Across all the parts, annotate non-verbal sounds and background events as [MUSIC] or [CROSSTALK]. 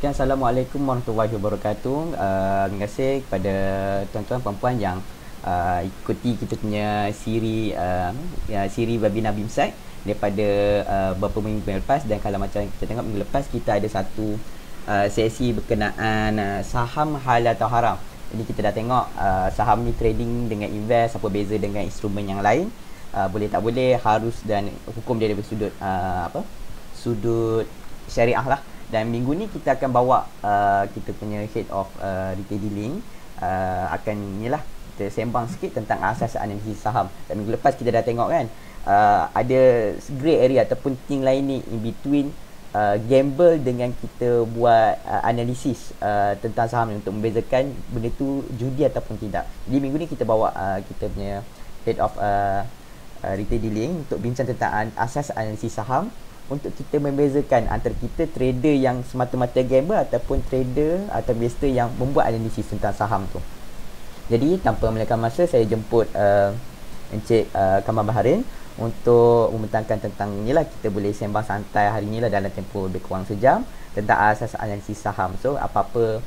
Okay, Assalamualaikum warahmatullahi wabarakatuh. Uh, terima kasih kepada tuan-tuan puan-puan yang uh, ikuti kita punya siri uh, ya, siri webinar BIMSAT daripada uh, beberapa minggu lepas dan kalau macam kita tengok minggu lepas kita ada satu uh, sesi berkenaan uh, saham halal atau haram. Jadi kita dah tengok uh, saham ni trading dengan invest apa beza dengan instrumen yang lain. Uh, boleh tak boleh harus dan hukum dia dari sudut uh, apa? sudut syariah lah dan minggu ni kita akan bawa uh, kita punya head of uh, retail dealing. Uh, akan inilah kita sembang sikit tentang asas analisis saham. Dan minggu lepas kita dah tengok kan uh, ada grey area ataupun thing lain ni in between uh, gamble dengan kita buat uh, analisis uh, tentang saham ni untuk membezakan benda tu judi ataupun tidak. Jadi minggu ni kita bawa uh, kita punya head of uh, uh, retail dealing untuk bincang tentang asas analisis saham untuk kita membezakan antara kita trader yang semata-mata gambler ataupun trader atau investor yang membuat analisis tentang saham tu. Jadi tanpa melengahkan masa saya jemput uh, Encik uh, Kamal Baharin untuk membentangkan tentang inilah kita boleh sembang santai hari inilah dalam tempoh lebih kurang sejam tentang asas analisis saham. So apa-apa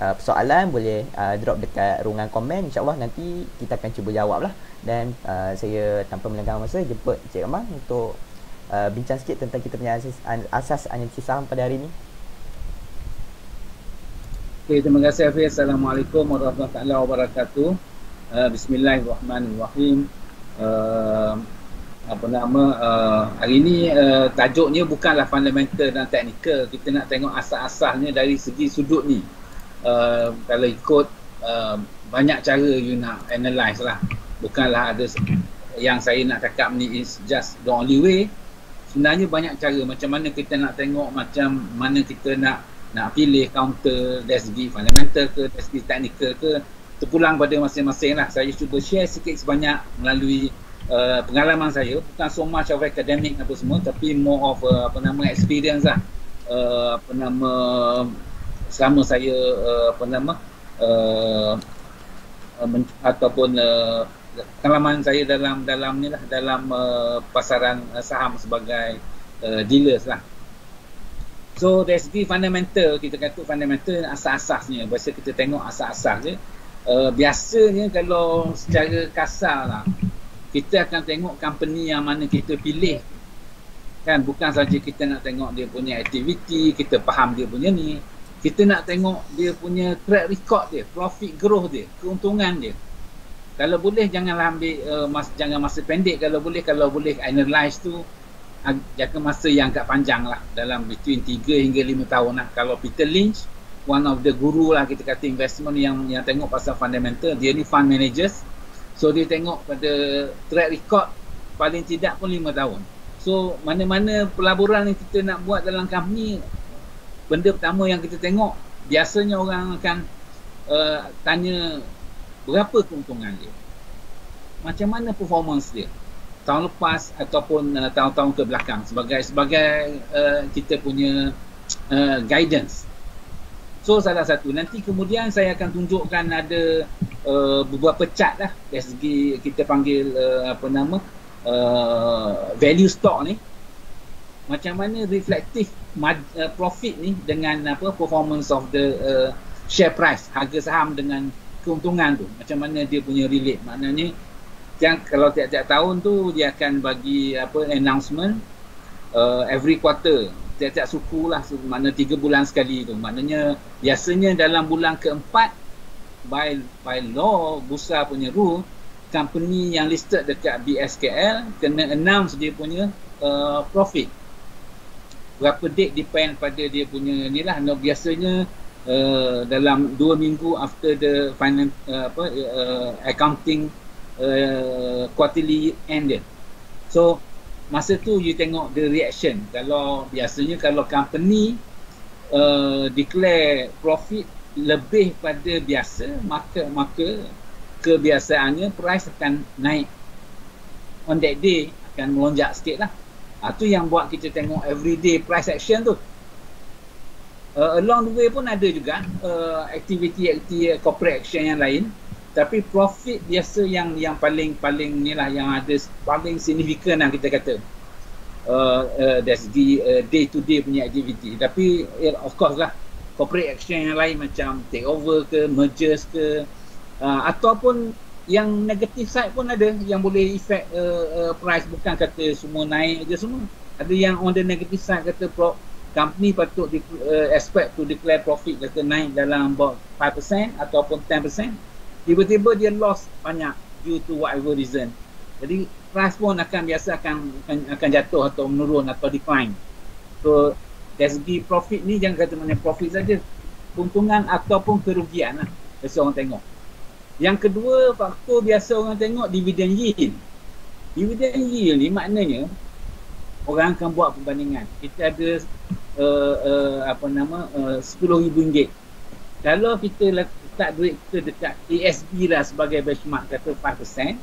uh, persoalan boleh uh, drop dekat ruangan komen insyaAllah nanti kita akan cuba jawab lah dan uh, saya tanpa melengahkan masa jemput Encik Kamal untuk uh, bincang sikit tentang kita punya asas, asas analisis saham pada hari ini. Okay, terima kasih Hafiz. Assalamualaikum warahmatullahi wabarakatuh. Uh, Bismillahirrahmanirrahim. Uh, apa nama uh, hari ini uh, tajuknya bukanlah fundamental dan teknikal kita nak tengok asas-asasnya dari segi sudut ni uh, kalau ikut uh, banyak cara you nak analyse lah bukanlah ada yang saya nak cakap ni is just the only way sebenarnya banyak cara. Macam mana kita nak tengok macam mana kita nak nak pilih counter dari segi fundamental ke dari segi technical ke terpulang pada masing-masing lah. Saya cuba share sikit sebanyak melalui uh, pengalaman saya. Bukan so much of academic apa semua tapi more of uh, apa nama experience lah. Uh, apa nama selama saya uh, apa nama uh, ataupun uh, pengalaman saya dalam dalam ni lah dalam uh, pasaran uh, saham sebagai uh, dealers lah. So dari segi fundamental kita kata fundamental asas-asasnya biasa kita tengok asas-asas je. Uh, biasanya kalau secara kasar lah kita akan tengok company yang mana kita pilih kan bukan saja kita nak tengok dia punya aktiviti kita faham dia punya ni kita nak tengok dia punya track record dia profit growth dia keuntungan dia kalau boleh janganlah ambil uh, mas, jangan masa pendek. Kalau boleh kalau boleh analyze tu jangka masa yang agak panjang lah. Dalam between 3 hingga 5 tahun lah. Kalau Peter Lynch one of the guru lah kita kata investment yang yang tengok pasal fundamental dia ni fund managers. So dia tengok pada track record paling tidak pun 5 tahun. So mana-mana pelaburan yang kita nak buat dalam company benda pertama yang kita tengok biasanya orang akan uh, tanya berapa keuntungan dia? Macam mana performance dia? Tahun lepas ataupun uh, tahun-tahun ke belakang sebagai sebagai uh, kita punya uh, guidance. So salah satu. Nanti kemudian saya akan tunjukkan ada uh, beberapa chart lah. Dari segi kita panggil uh, apa nama uh, value stock ni. Macam mana reflektif uh, profit ni dengan apa performance of the uh, share price. Harga saham dengan keuntungan tu. Macam mana dia punya relate. Maknanya yang kalau tiap-tiap tahun tu dia akan bagi apa announcement uh, every quarter. Tiap-tiap suku lah mana tiga bulan sekali tu. Maknanya biasanya dalam bulan keempat by by law bursa punya rule company yang listed dekat BSKL kena announce dia punya uh, profit. Berapa date depend pada dia punya ni lah. No, biasanya uh, dalam dua minggu after the finance uh, apa uh, accounting uh, quarterly end so masa tu you tengok the reaction. Kalau biasanya kalau company uh, declare profit lebih pada biasa maka maka kebiasaannya price akan naik. On that day akan melonjak sikit lah. Ha, tu yang buat kita tengok everyday price action tu uh, along the way pun ada juga uh, aktiviti-aktiviti corporate action yang lain. Tapi profit biasa yang yang paling paling ni lah yang ada paling signifikan lah kita kata. Uh, uh, dari segi uh, day to day punya aktiviti tapi uh, of course lah corporate action yang lain macam take over ke mergers ke uh, ataupun yang negatif side pun ada yang boleh effect uh, uh, price bukan kata semua naik je semua. Ada yang on the negative side kata company patut di, uh, expect to declare profit kata naik dalam about 5% ataupun 10% tiba-tiba dia loss banyak due to whatever reason. Jadi price pun akan biasa akan akan, akan jatuh atau menurun atau decline. So dari segi profit ni jangan kata mana profit saja. Keuntungan ataupun kerugian lah biasa orang tengok. Yang kedua faktor biasa orang tengok dividend yield. Dividend yield ni maknanya orang akan buat perbandingan. Kita ada uh, uh, apa nama uh, RM10,000. Kalau kita letak duit kita dekat ASB lah sebagai benchmark kata 5%.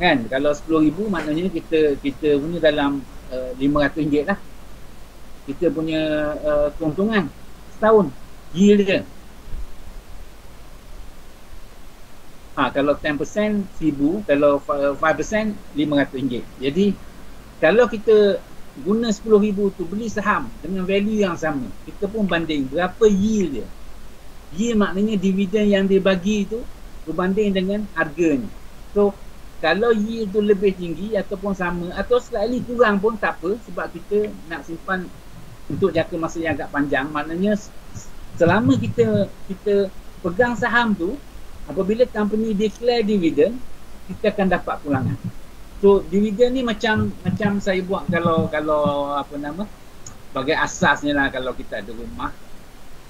Kan? Kalau RM10,000 maknanya kita kita punya dalam uh, RM500 lah. Kita punya uh, keuntungan setahun. Yield dia. Ha, kalau 10% 1000 kalau 5% RM500 jadi kalau kita guna 10000 tu beli saham dengan value yang sama kita pun banding berapa yield dia. Yield maknanya dividen yang dia bagi tu berbanding dengan harganya. So kalau yield tu lebih tinggi ataupun sama atau slightly kurang pun tak apa sebab kita nak simpan untuk jangka masa yang agak panjang. Maknanya selama kita kita pegang saham tu apabila company declare dividend kita akan dapat pulangan so dividend ni macam macam saya buat kalau kalau apa nama sebagai asasnya lah kalau kita ada rumah.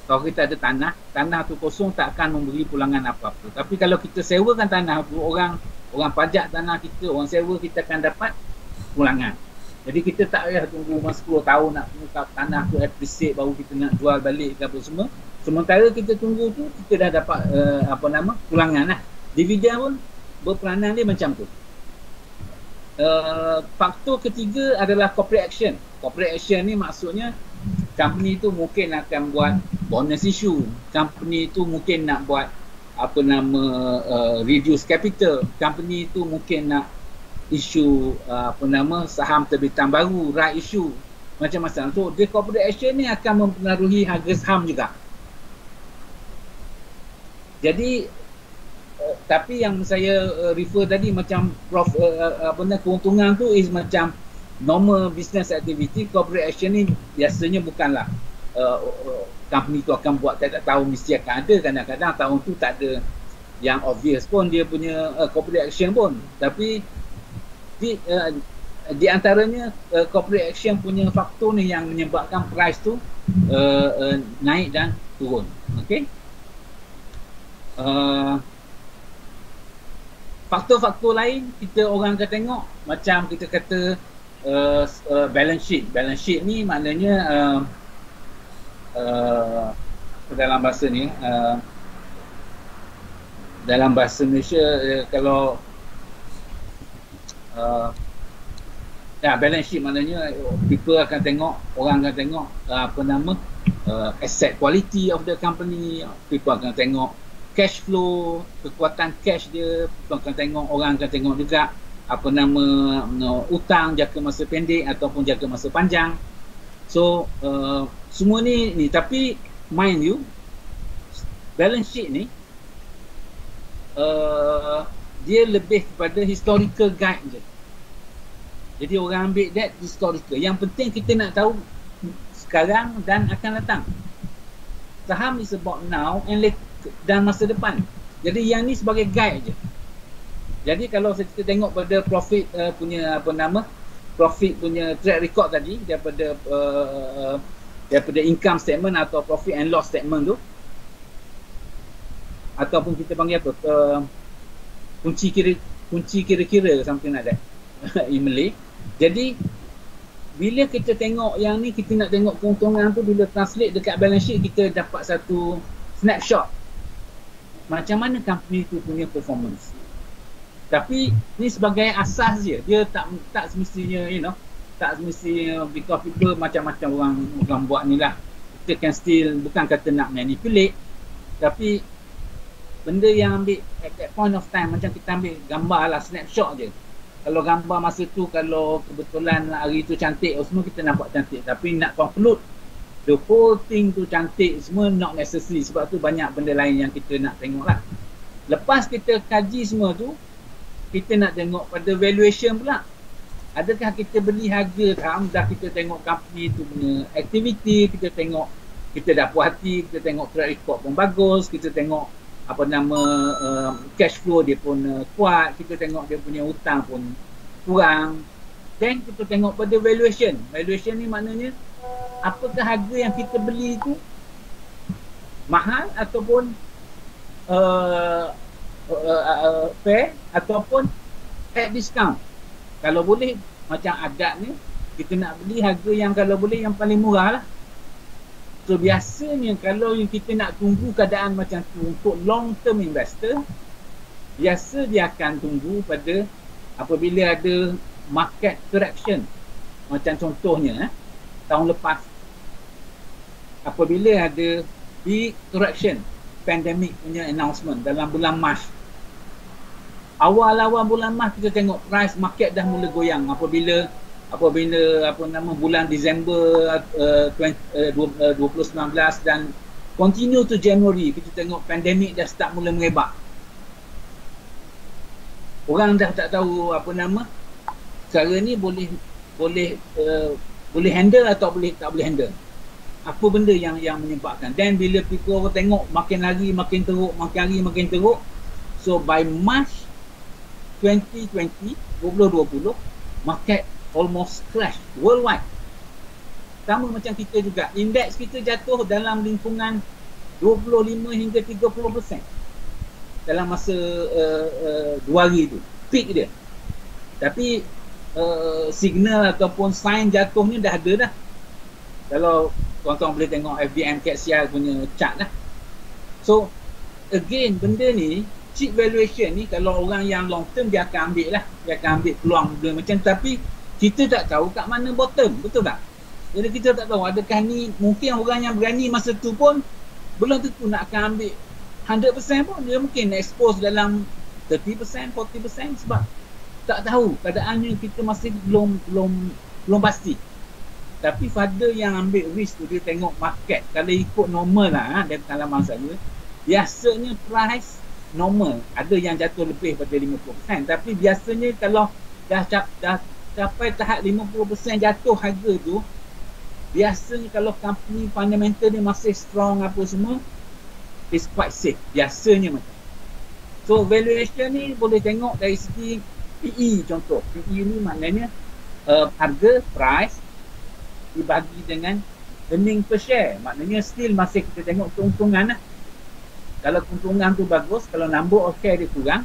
Kalau kita ada tanah tanah tu kosong tak akan memberi pulangan apa-apa. Tapi kalau kita sewakan tanah tu orang orang pajak tanah kita orang sewa kita akan dapat pulangan. Jadi kita tak payah tunggu masa 10 tahun nak tunggu tanah tu appreciate baru kita nak jual balik ke apa semua. Sementara kita tunggu tu kita dah dapat uh, apa nama pulangan lah. Dividen pun berperanan dia macam tu uh, faktor ketiga adalah corporate action. Corporate action ni maksudnya company tu mungkin akan buat bonus issue. Company tu mungkin nak buat apa nama uh, reduce capital. Company tu mungkin nak isu uh, apa nama saham terbitan baru right issue. Macam-macam so the corporate action ni akan mempengaruhi harga saham juga. Jadi uh, tapi yang saya uh, refer tadi macam prof uh, apa uh, keuntungan tu is macam normal business activity corporate action ni biasanya bukanlah uh, uh, company tu akan buat tak tahu mesti akan ada. Kadang-kadang tahun tu tak ada. Yang obvious pun dia punya uh, corporate action pun. Tapi di uh, di antaranya uh, corporate action punya faktor ni yang menyebabkan price tu uh, uh, naik dan turun. Okey? Uh, faktor-faktor lain kita orang akan tengok macam kita kata uh, uh, balance sheet. Balance sheet ni maknanya uh, uh, dalam bahasa ni uh, dalam bahasa Malaysia uh, kalau uh, ya balance sheet maknanya people akan tengok orang akan tengok uh, apa nama uh, asset quality of the company. People akan tengok cash flow, kekuatan cash dia, tuan akan tengok, orang akan tengok juga apa nama no, utang jangka masa pendek ataupun jangka masa panjang. So, uh, semua ni ni tapi mind you balance sheet ni uh, dia lebih kepada historical guide je. Jadi orang ambil that historical. Yang penting kita nak tahu sekarang dan akan datang. Saham is about now and later dan masa depan. Jadi yang ni sebagai guide je. Jadi kalau kita tengok pada profit uh, punya apa nama profit punya track record tadi daripada uh, daripada income statement atau profit and loss statement tu ataupun kita panggil apa uh, kunci kira kunci kira-kira something like that [LAUGHS] in Malay. Jadi bila kita tengok yang ni kita nak tengok keuntungan tu bila translate dekat balance sheet kita dapat satu snapshot macam mana company tu punya performance? Tapi ni sebagai asas je. Dia tak tak semestinya you know tak semestinya because people macam-macam orang orang buat ni lah. Kita can still bukan kata nak manipulate tapi benda yang ambil at that point of time macam kita ambil gambar lah snapshot je. Kalau gambar masa tu kalau kebetulan hari tu cantik oh semua kita nampak cantik. Tapi nak conclude the whole thing tu cantik semua not necessary. Sebab tu banyak benda lain yang kita nak tengok lah. Lepas kita kaji semua tu kita nak tengok pada valuation pula. Adakah kita beli harga saham dah kita tengok company tu punya aktiviti kita tengok kita dah puas hati kita tengok track record pun bagus kita tengok apa nama uh, cash flow dia pun uh, kuat kita tengok dia punya hutang pun kurang. Then kita tengok pada valuation. Valuation ni maknanya apakah harga yang kita beli tu mahal ataupun uh, uh, uh, fair ataupun at discount? Kalau boleh macam adat ni kita nak beli harga yang kalau boleh yang paling murah lah. So biasanya kalau yang kita nak tunggu keadaan macam tu untuk long term investor biasa dia akan tunggu pada apabila ada market correction. Macam contohnya eh, tahun lepas. Apabila ada big correction pandemic punya announcement dalam bulan Mac. Awal-awal bulan Mac kita tengok price market dah mula goyang. Apabila apabila apa nama bulan Disember uh, 20, uh, 2019 dan continue to January kita tengok pandemic dah start mula merebak orang dah tak tahu apa nama. Cara ni boleh boleh uh, boleh handle atau boleh tak boleh handle. Apa benda yang yang menyebabkan. Dan bila people orang tengok makin lagi makin teruk makin lagi makin teruk. So by March 2020 2020 market almost crash worldwide. Sama macam kita juga. Indeks kita jatuh dalam lingkungan 25 hingga 30% dalam masa uh, uh, dua hari tu. Peak dia. Tapi uh, signal ataupun sign jatuhnya dah ada dah. Kalau tuan-tuan boleh tengok FDM Caxial punya chart lah. So again benda ni cheap valuation ni kalau orang yang long term dia akan ambil lah. Dia akan ambil peluang dia macam tapi kita tak tahu kat mana bottom. Betul tak? Jadi kita tak tahu adakah ni mungkin orang yang berani masa tu pun belum tentu nak akan ambil 100% pun. Dia mungkin expose dalam 30% 40% sebab tak tahu. Keadaannya kita masih belum belum belum pasti. Tapi father yang ambil risk tu dia tengok market. Kalau ikut normal lah ha, dari pengalaman saya biasanya price normal. Ada yang jatuh lebih pada 50% tapi biasanya kalau dah cap, dah capai tahap 50% jatuh harga tu biasanya kalau company fundamental dia masih strong apa semua is quite safe. Biasanya macam so valuation ni boleh tengok dari segi PE contoh. PE ni maknanya uh, harga price dibagi dengan earning per share. Maknanya still masih kita tengok keuntungan lah. Kalau keuntungan tu bagus kalau number of share dia kurang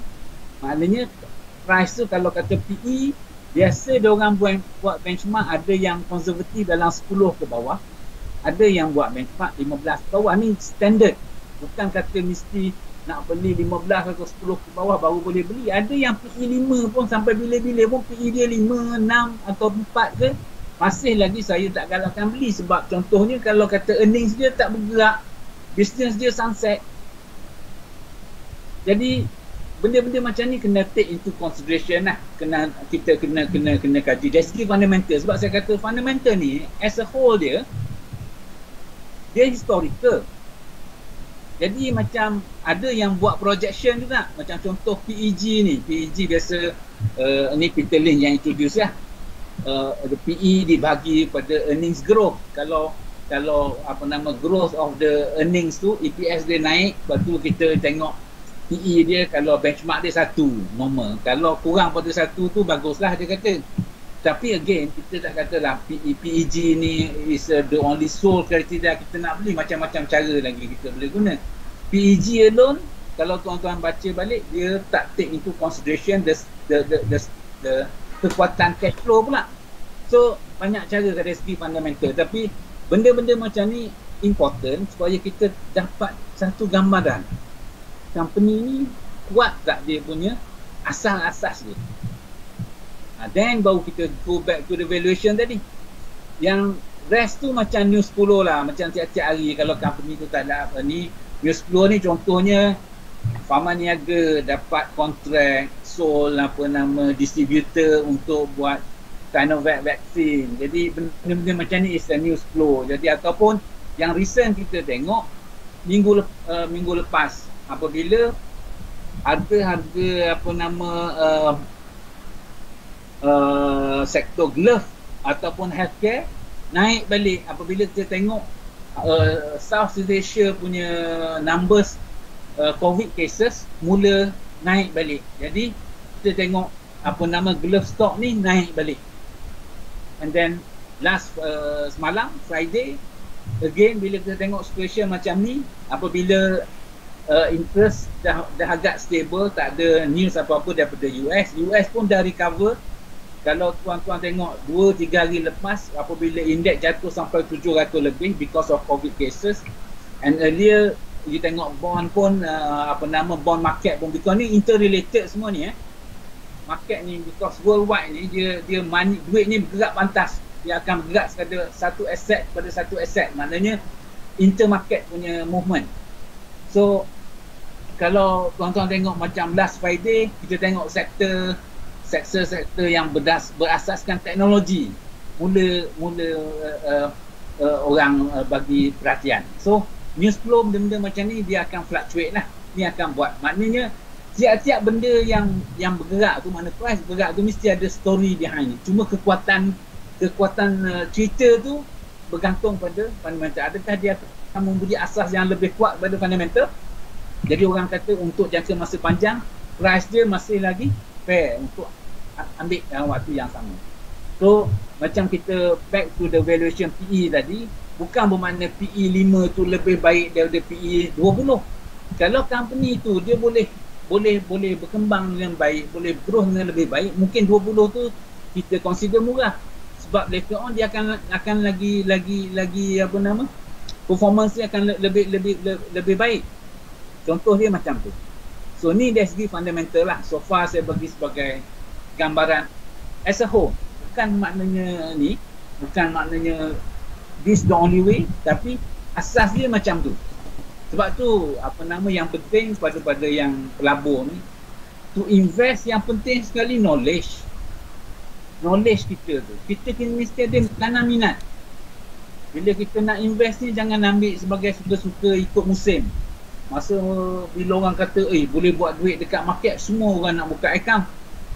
maknanya price tu kalau kata PE biasa dia orang buat, buat benchmark ada yang konservatif dalam 10 ke bawah ada yang buat benchmark 15 ke bawah. Ni standard. Bukan kata mesti nak beli 15 atau 10 ke bawah baru boleh beli. Ada yang PE 5 pun sampai bila-bila pun PE dia 5, 6 atau 4 ke masih lagi saya tak galakkan beli. Sebab contohnya kalau kata earnings dia tak bergerak business dia sunset. Jadi benda-benda macam ni kena take into consideration lah. Kena kita kena kena kena kaji. Dari segi fundamental. Sebab saya kata fundamental ni as a whole dia dia historical jadi macam ada yang buat projection juga. Macam contoh PEG ni. PEG biasa uh, ni Peter Lin yang introduce lah. Uh, the PE dibagi pada earnings growth. Kalau kalau apa nama growth of the earnings tu EPS dia naik. Lepas tu kita tengok PE dia kalau benchmark dia satu normal. Kalau kurang pada satu tu baguslah dia kata tapi again kita tak katalah PE, PEG ni is uh, the only sole criteria kita nak beli macam-macam cara lagi kita boleh guna PEG alone kalau tuan-tuan baca balik dia tak take into consideration the the the, the, the kekuatan cash flow pula. So banyak cara dari segi fundamental tapi benda-benda macam ni important supaya kita dapat satu gambaran. Company ni kuat tak dia punya asal-asas dia. Ha, then baru kita go back to the valuation tadi. Yang rest tu macam news 10 lah. Macam tiap-tiap hari kalau company tu tak ada apa ni. News 10 ni contohnya Fama Niaga dapat kontrak Sol apa nama distributor untuk buat Sinovac vaksin. Jadi benda-benda macam ni is a news flow. Jadi ataupun yang recent kita tengok minggu lep, uh, minggu lepas apabila harga-harga apa nama uh, uh, sektor glove ataupun healthcare naik balik apabila kita tengok uh, South Asia punya numbers uh, COVID cases mula naik balik. Jadi kita tengok apa nama glove stock ni naik balik. And then last uh, semalam Friday again bila kita tengok situation macam ni apabila uh, interest dah, dah agak stable tak ada news apa-apa daripada US US pun dah recover kalau tuan-tuan tengok 2-3 hari lepas apabila indeks jatuh sampai 700 lebih because of covid cases and earlier you tengok bond pun uh, apa nama bond market pun because ni interrelated semua ni eh. Market ni because worldwide ni dia dia money duit ni bergerak pantas. Dia akan bergerak pada satu aset pada satu aset maknanya intermarket punya movement. So kalau tuan-tuan tengok macam last Friday kita tengok sektor sektor-sektor yang berdas, berasaskan teknologi mula mula uh, uh, uh, orang uh, bagi perhatian. So news flow benda-benda macam ni dia akan fluctuate lah. Ni akan buat. Maknanya tiap-tiap benda yang yang bergerak tu mana price bergerak tu mesti ada story behind ni cuma kekuatan kekuatan uh, cerita tu bergantung pada fundamental. Adakah dia akan memberi asas yang lebih kuat pada fundamental? Jadi orang kata untuk jangka masa panjang price dia masih lagi fair untuk ambil dalam waktu yang sama. So macam kita back to the valuation PE tadi bukan bermakna PE 5 tu lebih baik daripada PE 20 kalau company tu dia boleh boleh boleh berkembang dengan baik boleh growth dengan lebih baik mungkin 20 tu kita consider murah. Sebab later on dia akan akan lagi lagi lagi apa nama? Performance dia akan lebih lebih lebih, lebih baik. Contoh dia macam tu so ni dari segi fundamental lah. So far saya bagi sebagai gambaran as a whole. Bukan maknanya ni bukan maknanya this the only way tapi asas dia macam tu. Sebab tu apa nama yang penting pada pada yang pelabur ni to invest yang penting sekali knowledge. Knowledge kita tu. Kita kena mesti ada tanam minat. Bila kita nak invest ni jangan ambil sebagai suka-suka ikut musim masa bila orang kata eh boleh buat duit dekat market? Semua orang nak buka account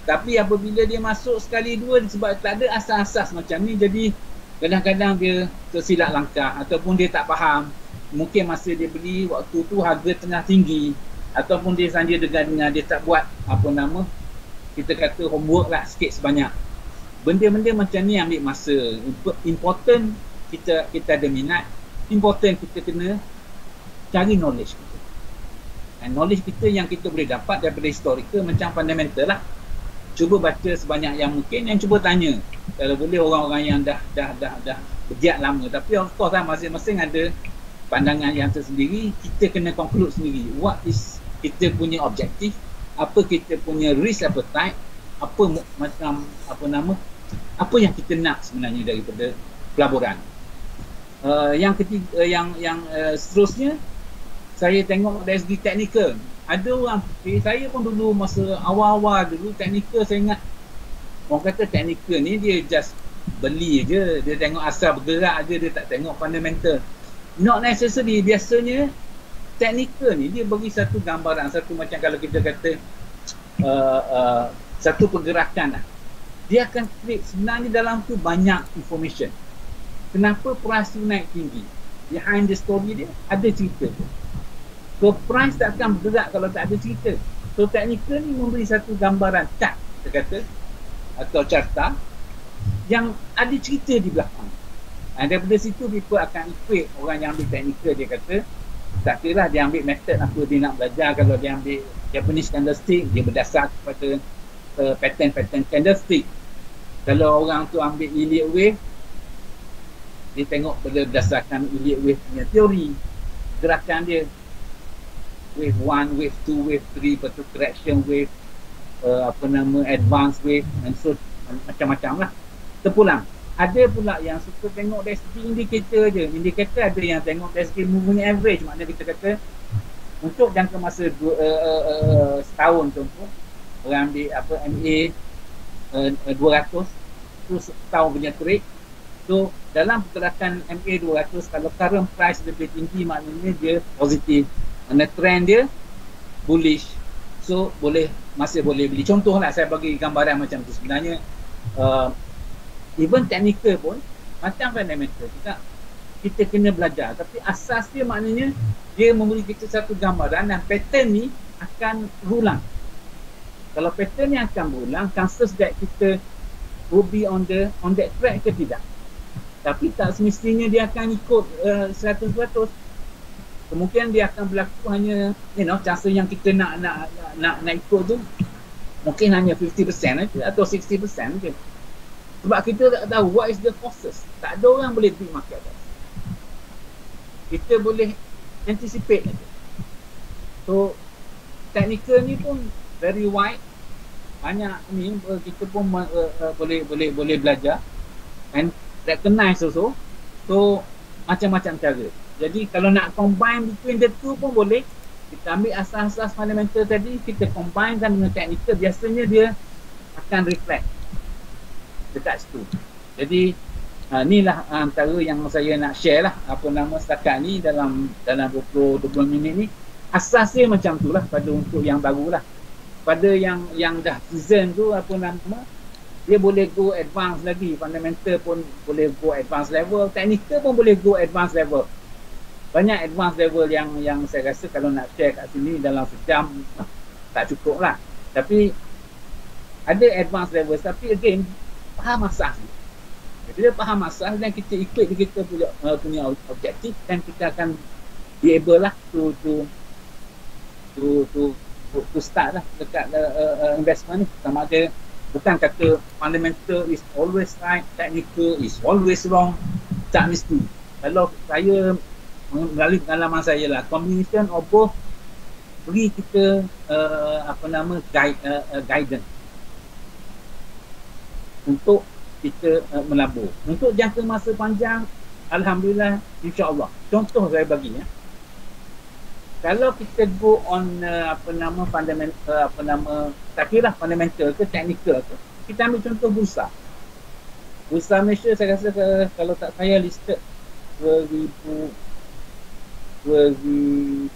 tapi apabila dia masuk sekali dua sebab tak ada asas-asas macam ni jadi kadang-kadang dia tersilap langkah ataupun dia tak faham. Mungkin masa dia beli waktu tu harga tengah tinggi ataupun dia saja dengar-dengar dia tak buat apa nama kita kata homework lah sikit sebanyak. Benda-benda macam ni ambil masa. Important kita kita ada minat important kita kena cari knowledge and knowledge kita yang kita boleh dapat daripada historical macam fundamental lah. Cuba baca sebanyak yang mungkin dan cuba tanya. Kalau boleh orang-orang yang dah dah dah dah berjaya lama. Tapi of course lah masing-masing ada pandangan yang tersendiri. Kita kena conclude sendiri. What is kita punya objektif? Apa kita punya risk appetite? Apa macam apa nama? Apa yang kita nak sebenarnya daripada pelaburan? Uh, yang ketiga yang yang uh, seterusnya saya tengok dari segi teknikal. Ada orang fikir saya pun dulu masa awal-awal dulu teknikal saya ingat. Orang kata teknikal ni dia just beli je. Dia tengok asal bergerak je dia tak tengok fundamental. Not necessary. Biasanya teknikal ni dia bagi satu gambaran satu macam kalau kita kata uh, uh, satu pergerakan lah. Dia akan create sebenarnya dalam tu banyak information. Kenapa price tu naik tinggi? Behind the story dia ada cerita so price tak akan bergerak kalau tak ada cerita. So technical ni memberi satu gambaran. Chart kita kata atau carta yang ada cerita di belakang. Dan daripada situ people akan equate orang yang ambil technical dia kata tak kira dia ambil method apa dia nak belajar. Kalau dia ambil Japanese candlestick dia berdasar kepada uh, pattern-pattern candlestick. Kalau orang tu ambil Elliott wave dia tengok berdasarkan Elliott wave punya teori gerakan dia wave 1, wave 2, wave 3 lepas tu correction wave uh, apa nama advance wave and so macam-macam lah. Terpulang. Ada pula yang suka tengok dari segi indikator je. Indikator ada yang tengok dari segi moving average. Maknanya kita kata untuk jangka masa dua, uh, uh, uh, setahun contoh orang ambil apa MA uh, 200 tu setahun punya trade. So dalam pergerakan MA200 kalau current price lebih tinggi maknanya dia positif. Mana trend dia bullish. So boleh masih boleh beli. Contohlah saya bagi gambaran macam tu sebenarnya uh, even technical pun macam fundamental kita kita kena belajar tapi asas dia maknanya dia memberi kita satu gambaran dan pattern ni akan berulang. Kalau pattern ni akan berulang, chances that kita will be on the on that track ke tidak? tapi tak semestinya dia akan ikut uh, 100% kemungkinan dia akan berlaku hanya you know chance yang kita nak nak nak nak, nak ikut tu mungkin hanya 50% saja atau 60% saja sebab kita tak tahu what is the causes tak ada orang boleh beat market. Atas kita boleh anticipate saja so technical ni pun very wide. Banyak ni kita pun uh, uh, boleh boleh boleh belajar and recognize also. So macam-macam cara jadi kalau nak combine between the two pun boleh. Kita ambil asas-asas fundamental tadi kita combine kan dengan technical biasanya dia akan reflect dekat situ. Jadi uh, inilah antara yang saya nak share lah apa nama setakat ni dalam dalam 20, 20 minit ni. Asas dia macam tu lah pada untuk yang baru lah pada yang yang dah season tu apa nama dia boleh go advance lagi. Fundamental pun boleh go advance level technical pun boleh go advance level banyak advance level yang yang saya rasa kalau nak share kat sini dalam sejam tak cukup lah. Tapi ada advance level tapi again faham asas bila faham asas dan kita ikut kita punya uh, punya objektif dan kita akan be able lah to to to to to, to start lah dekat uh, uh, investment ni. Sama ada bukan kata fundamental is always right technical is always wrong. Tak mesti. Kalau saya melalui pengalaman saya lah. Combination of both beri kita uh, apa nama guide, uh, uh, guidance untuk kita uh, melabur. Untuk jangka masa panjang Alhamdulillah insyaAllah. Contoh saya bagi ya. Kalau kita go on uh, apa nama fundamental uh, apa nama tak kira fundamental ke technical ke kita ambil contoh bursa. Bursa Malaysia saya rasa ke, kalau tak saya listed 2000 2000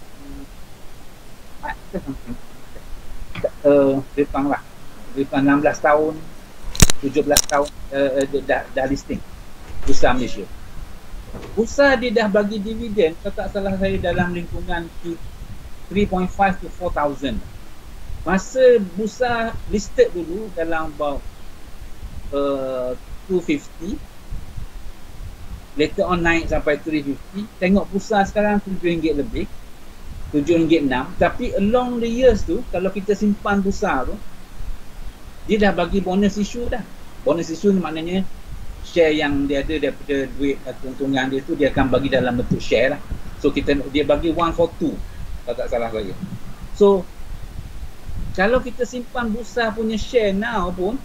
uh, depan 16 tahun 17 tahun uh, dah, dah listing. Bursa Malaysia. Bursa dia dah bagi dividen kalau tak salah saya dalam lingkungan 3.5 to 4,000 masa bursa listed dulu dalam about uh, 250 later on naik sampai 350 tengok bursa sekarang RM7 lebih RM7.6 tapi along the years tu kalau kita simpan bursa tu dia dah bagi bonus issue dah bonus issue ni maknanya share yang dia ada daripada duit keuntungan dia tu dia akan bagi dalam bentuk share lah. So kita dia bagi one for two kalau tak salah saya. So kalau kita simpan bursa punya share now pun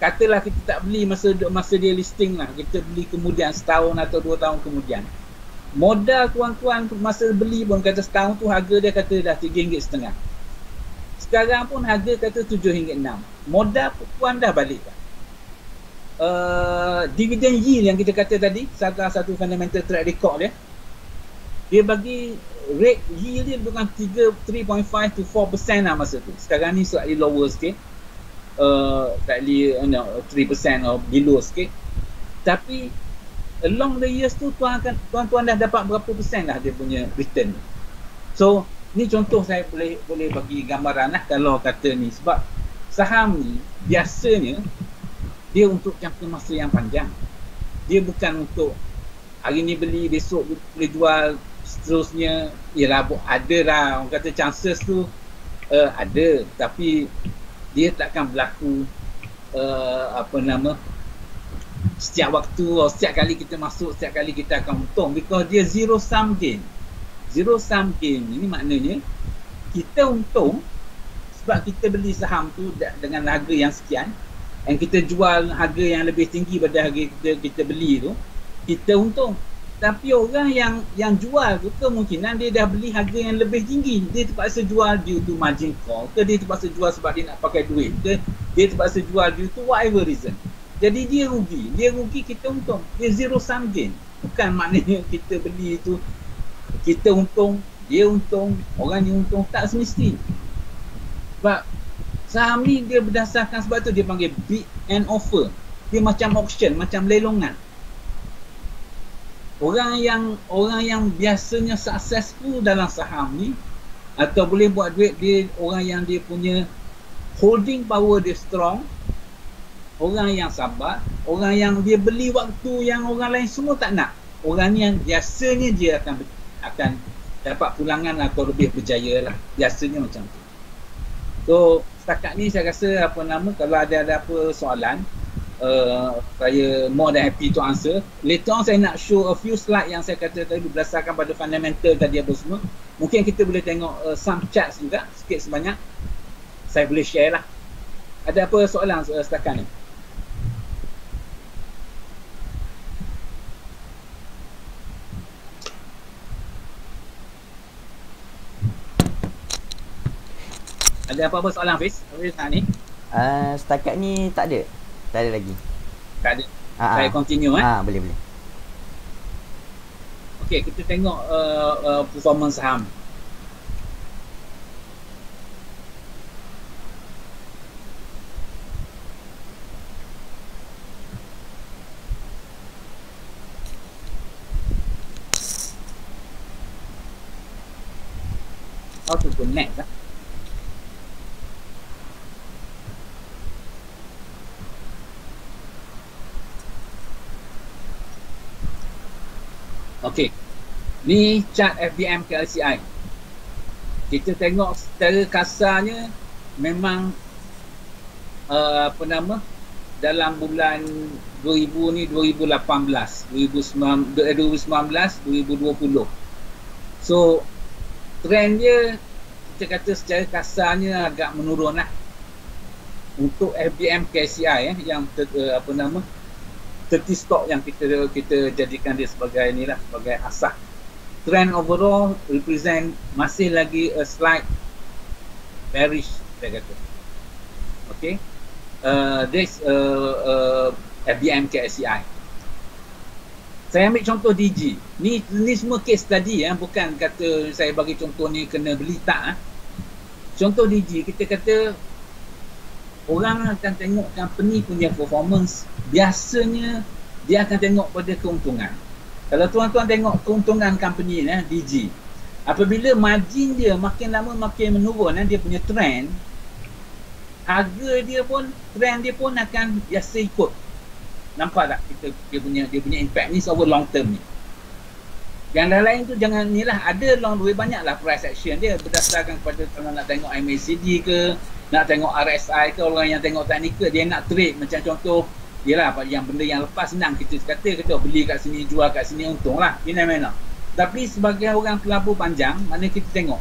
katalah kita tak beli masa masa dia listing lah. Kita beli kemudian setahun atau dua tahun kemudian. Modal tuan-tuan masa beli pun kata setahun tu harga dia kata dah RM3.5 sekarang pun harga kata RM7.6 modal tuan dah balik dah. Uh, dividend yield yang kita kata tadi salah satu fundamental track record dia dia bagi rate yield dia bukan 3.5 to 4% lah masa tu. Sekarang ni slightly lower sikit uh, slightly you know, 3% or below sikit. Tapi along the years tu tuan akan tuan-tuan dah dapat berapa persen lah dia punya return. So ni contoh saya boleh boleh bagi gambaran lah kalau kata ni. Sebab saham ni biasanya dia untuk jangka masa yang panjang. Dia bukan untuk hari ni beli besok boleh jual seterusnya. Ialah ada lah orang kata chances tu uh, ada. Tapi dia takkan berlaku uh, apa nama setiap waktu setiap kali kita masuk setiap kali kita akan untung because dia zero sum game zero sum game ini maknanya kita untung sebab kita beli saham tu dengan harga yang sekian. Yang kita jual harga yang lebih tinggi pada harga kita, kita beli tu kita untung tapi orang yang yang jual tu kemungkinan dia dah beli harga yang lebih tinggi. Dia terpaksa jual due to margin call ke dia terpaksa jual sebab dia nak pakai duit ke dia terpaksa jual due to whatever reason. Jadi dia rugi. Dia rugi kita untung. Dia zero sum gain bukan maknanya kita beli itu kita untung dia untung orang ni untung. Tak semesti. Sebab saham ni dia berdasarkan sebab tu dia panggil bid and offer. Dia macam auction macam lelongan orang yang orang yang biasanya successful dalam saham ni atau boleh buat duit dia orang yang dia punya holding power dia strong orang yang sabar orang yang dia beli waktu yang orang lain semua tak nak orang yang biasanya dia akan akan dapat pulangan atau lebih berjaya lah. Biasanya macam tu. So setakat ni saya rasa apa nama kalau ada ada apa soalan uh, saya more than happy to answer. Later on saya nak show a few slide yang saya kata tadi berdasarkan pada fundamental tadi apa semua. Mungkin kita boleh tengok uh, some charts juga sikit sebanyak. Saya boleh share lah. Ada apa soalan uh, setakat ni? Ada apa-apa soalan Hafiz? Hafiz ni? Uh, setakat ni tak ada tak ada lagi. Tak ada. Uh, saya continue eh? Uh, boleh boleh. Okey, kita tengok uh, uh, performance saham. How to connect lah. Okey. Ni chart FBM ke LCI. Kita tengok secara kasarnya memang uh, apa nama dalam bulan 2000 ni 2018, 2019, 2019, 2020. So trend dia kita kata secara kasarnya agak menurun lah untuk FBM KCI eh, yang ter, uh, apa nama 30 stock yang kita kita jadikan dia sebagai inilah sebagai asas trend overall represent masih lagi a slight bearish saya kata. Okay? Uh, this uh, uh, FBM KSCI saya ambil contoh DG ni ni semua case tadi ya bukan kata saya bagi contoh ni kena beli tak eh. contoh DG kita kata orang akan tengok company punya performance. Biasanya dia akan tengok pada keuntungan kalau tuan-tuan tengok keuntungan company ni eh, DG apabila margin dia makin lama makin menurun eh, dia punya trend harga dia pun trend dia pun akan biasa ikut. Nampak tak kita dia punya dia punya impact ni over long term ni? Yang lain tu jangan ni lah ada long lebih banyak lah price action dia berdasarkan kepada kalau nak tengok MACD ke nak tengok RSI ke orang yang tengok teknikal dia nak trade macam contoh Yelah yang benda yang lepas senang kita kata kita beli kat sini jual kat sini untung lah ini mana tapi sebagai orang pelabur panjang mana kita tengok?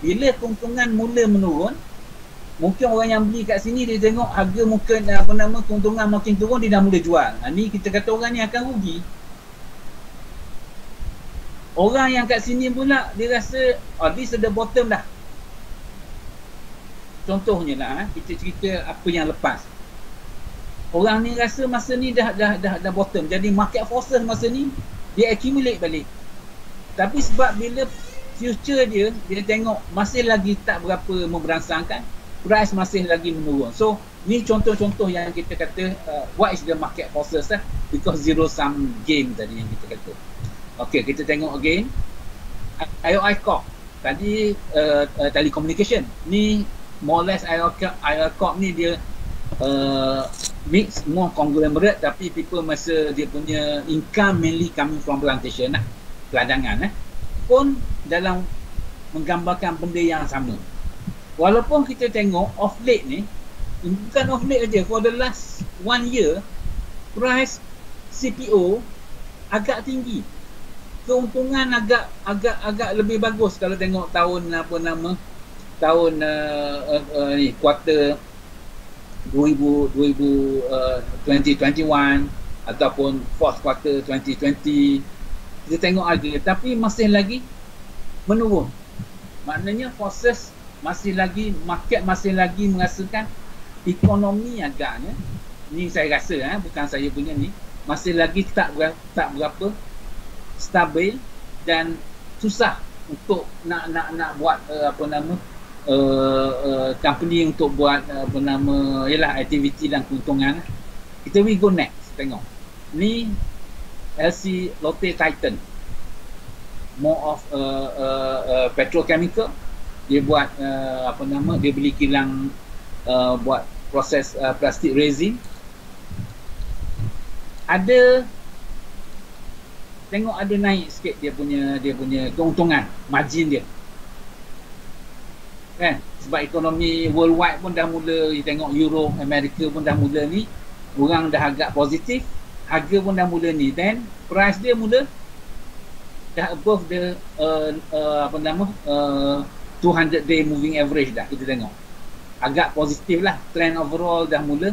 Bila keuntungan mula menurun mungkin orang yang beli kat sini dia tengok harga mungkin apa nama keuntungan makin turun dia dah mula jual. Ha, ni kita kata orang ni akan rugi. Orang yang kat sini pula dia rasa oh this is the bottom dah. Contohnya lah eh, kita cerita apa yang lepas orang ni rasa masa ni dah dah dah, dah bottom. Jadi market forces masa ni dia accumulate balik. Tapi sebab bila future dia dia tengok masih lagi tak berapa memberansangkan price masih lagi menurun. So ni contoh-contoh yang kita kata uh, what is the market forces lah because zero sum game tadi yang kita kata. Ok kita tengok again. IOI Corp. Tadi uh, uh, telecommunication ni more or less IR Corp ni dia uh, mix more conglomerate tapi people masa dia punya income mainly coming from plantation lah peladangan eh pun dalam menggambarkan benda yang sama. Walaupun kita tengok off late ni bukan off late aja for the last one year price CPO agak tinggi. Keuntungan agak agak agak lebih bagus kalau tengok tahun apa nama tahun uh, uh, uh, ni quarter 2000, 2000 uh, 2021 ataupun fourth quarter 2020 kita tengok harga tapi masih lagi menurun. Maknanya forces masih lagi market masih lagi merasakan ekonomi agaknya. Ni saya rasa eh, bukan saya punya ni masih lagi tak tak berapa stabil dan susah untuk nak nak nak buat uh, apa nama uh, uh, company untuk buat uh, apa nama ialah aktiviti dan keuntungan. Kita we go next tengok. Ni LC Lotte Titan. More of uh, uh, uh, petrochemical. Dia buat uh, apa nama dia beli kilang uh, buat proses uh, plastik resin. Ada tengok ada naik sikit dia punya dia punya keuntungan margin dia kan? Sebab ekonomi worldwide pun dah mula tengok Europe Amerika pun dah mula ni orang dah agak positif harga pun dah mula ni. Then price dia mula dah above the uh, uh, apa nama uh, 200 day moving average dah kita tengok. Agak positif lah trend overall dah mula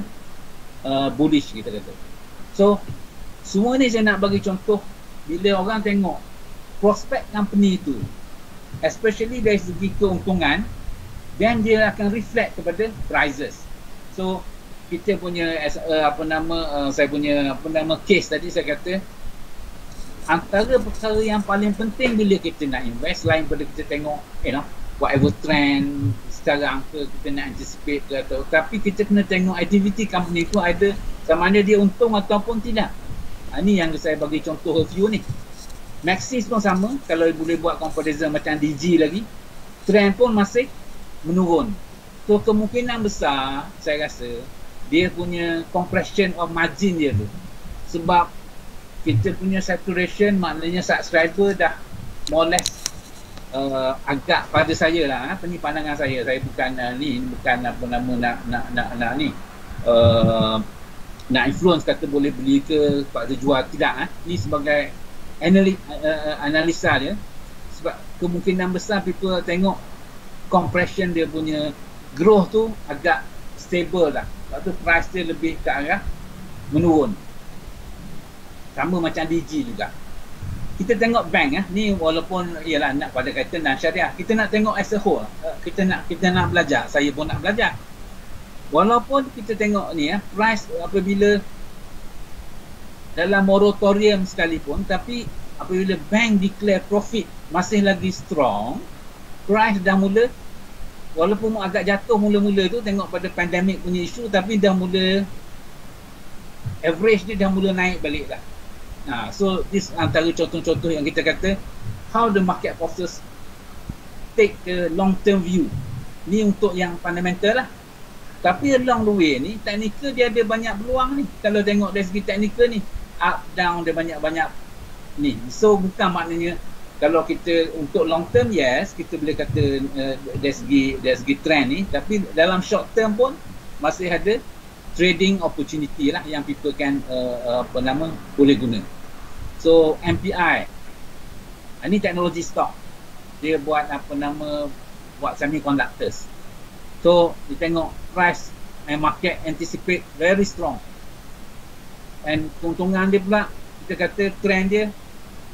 uh, bullish kita kata. So semua ni saya nak bagi contoh bila orang tengok prospek company itu especially dari segi keuntungan then dia akan reflect kepada prices so kita punya uh, apa nama uh, saya punya apa nama case tadi saya kata antara perkara yang paling penting bila kita nak invest lain pada kita tengok you know whatever trend secara angka kita nak anticipate ke atau tapi kita kena tengok activity company tu ada sama ada dia untung ataupun tidak Ha, ini yang saya bagi contoh review ni. Maxis pun sama. Kalau boleh buat comparison macam DG lagi. Trend pun masih menurun. So kemungkinan besar saya rasa dia punya compression of margin dia tu. Sebab kita punya saturation maknanya subscriber dah more or less uh, agak pada saya lah. Ha? Ini pandangan saya. Saya bukan uh, ni. Bukan apa nama nak, nak, nak, nak ni. Uh, nak influence kata boleh beli ke pada jual tidak eh. ni sebagai analis, uh, analisa dia sebab kemungkinan besar people tengok compression dia punya growth tu agak stable lah. Sebab tu price dia lebih ke arah menurun. Sama macam DG juga. Kita tengok bank eh. Ni walaupun ialah nak pada kata dan syariah kita nak tengok as a whole. Kita nak kita nak belajar. Saya pun nak belajar. Walaupun kita tengok ni ya price apabila dalam moratorium sekalipun tapi apabila bank declare profit masih lagi strong price dah mula walaupun agak jatuh mula-mula tu tengok pada pandemik punya isu tapi dah mula average dia dah mula naik balik lah nah, so this antara contoh-contoh yang kita kata how the market forces take the long term view ni untuk yang fundamental lah tapi along the way ni teknikal dia ada banyak peluang ni. Kalau tengok dari segi teknikal ni up down dia banyak-banyak ni. So bukan maknanya kalau kita untuk long term yes kita boleh kata uh, dari segi dari segi trend ni tapi dalam short term pun masih ada trading opportunity lah yang people can uh, apa nama boleh guna. So MPI ini teknologi stock dia buat apa nama buat semiconductors So kita tengok price and market anticipate very strong. And keuntungan dia pula kita kata trend dia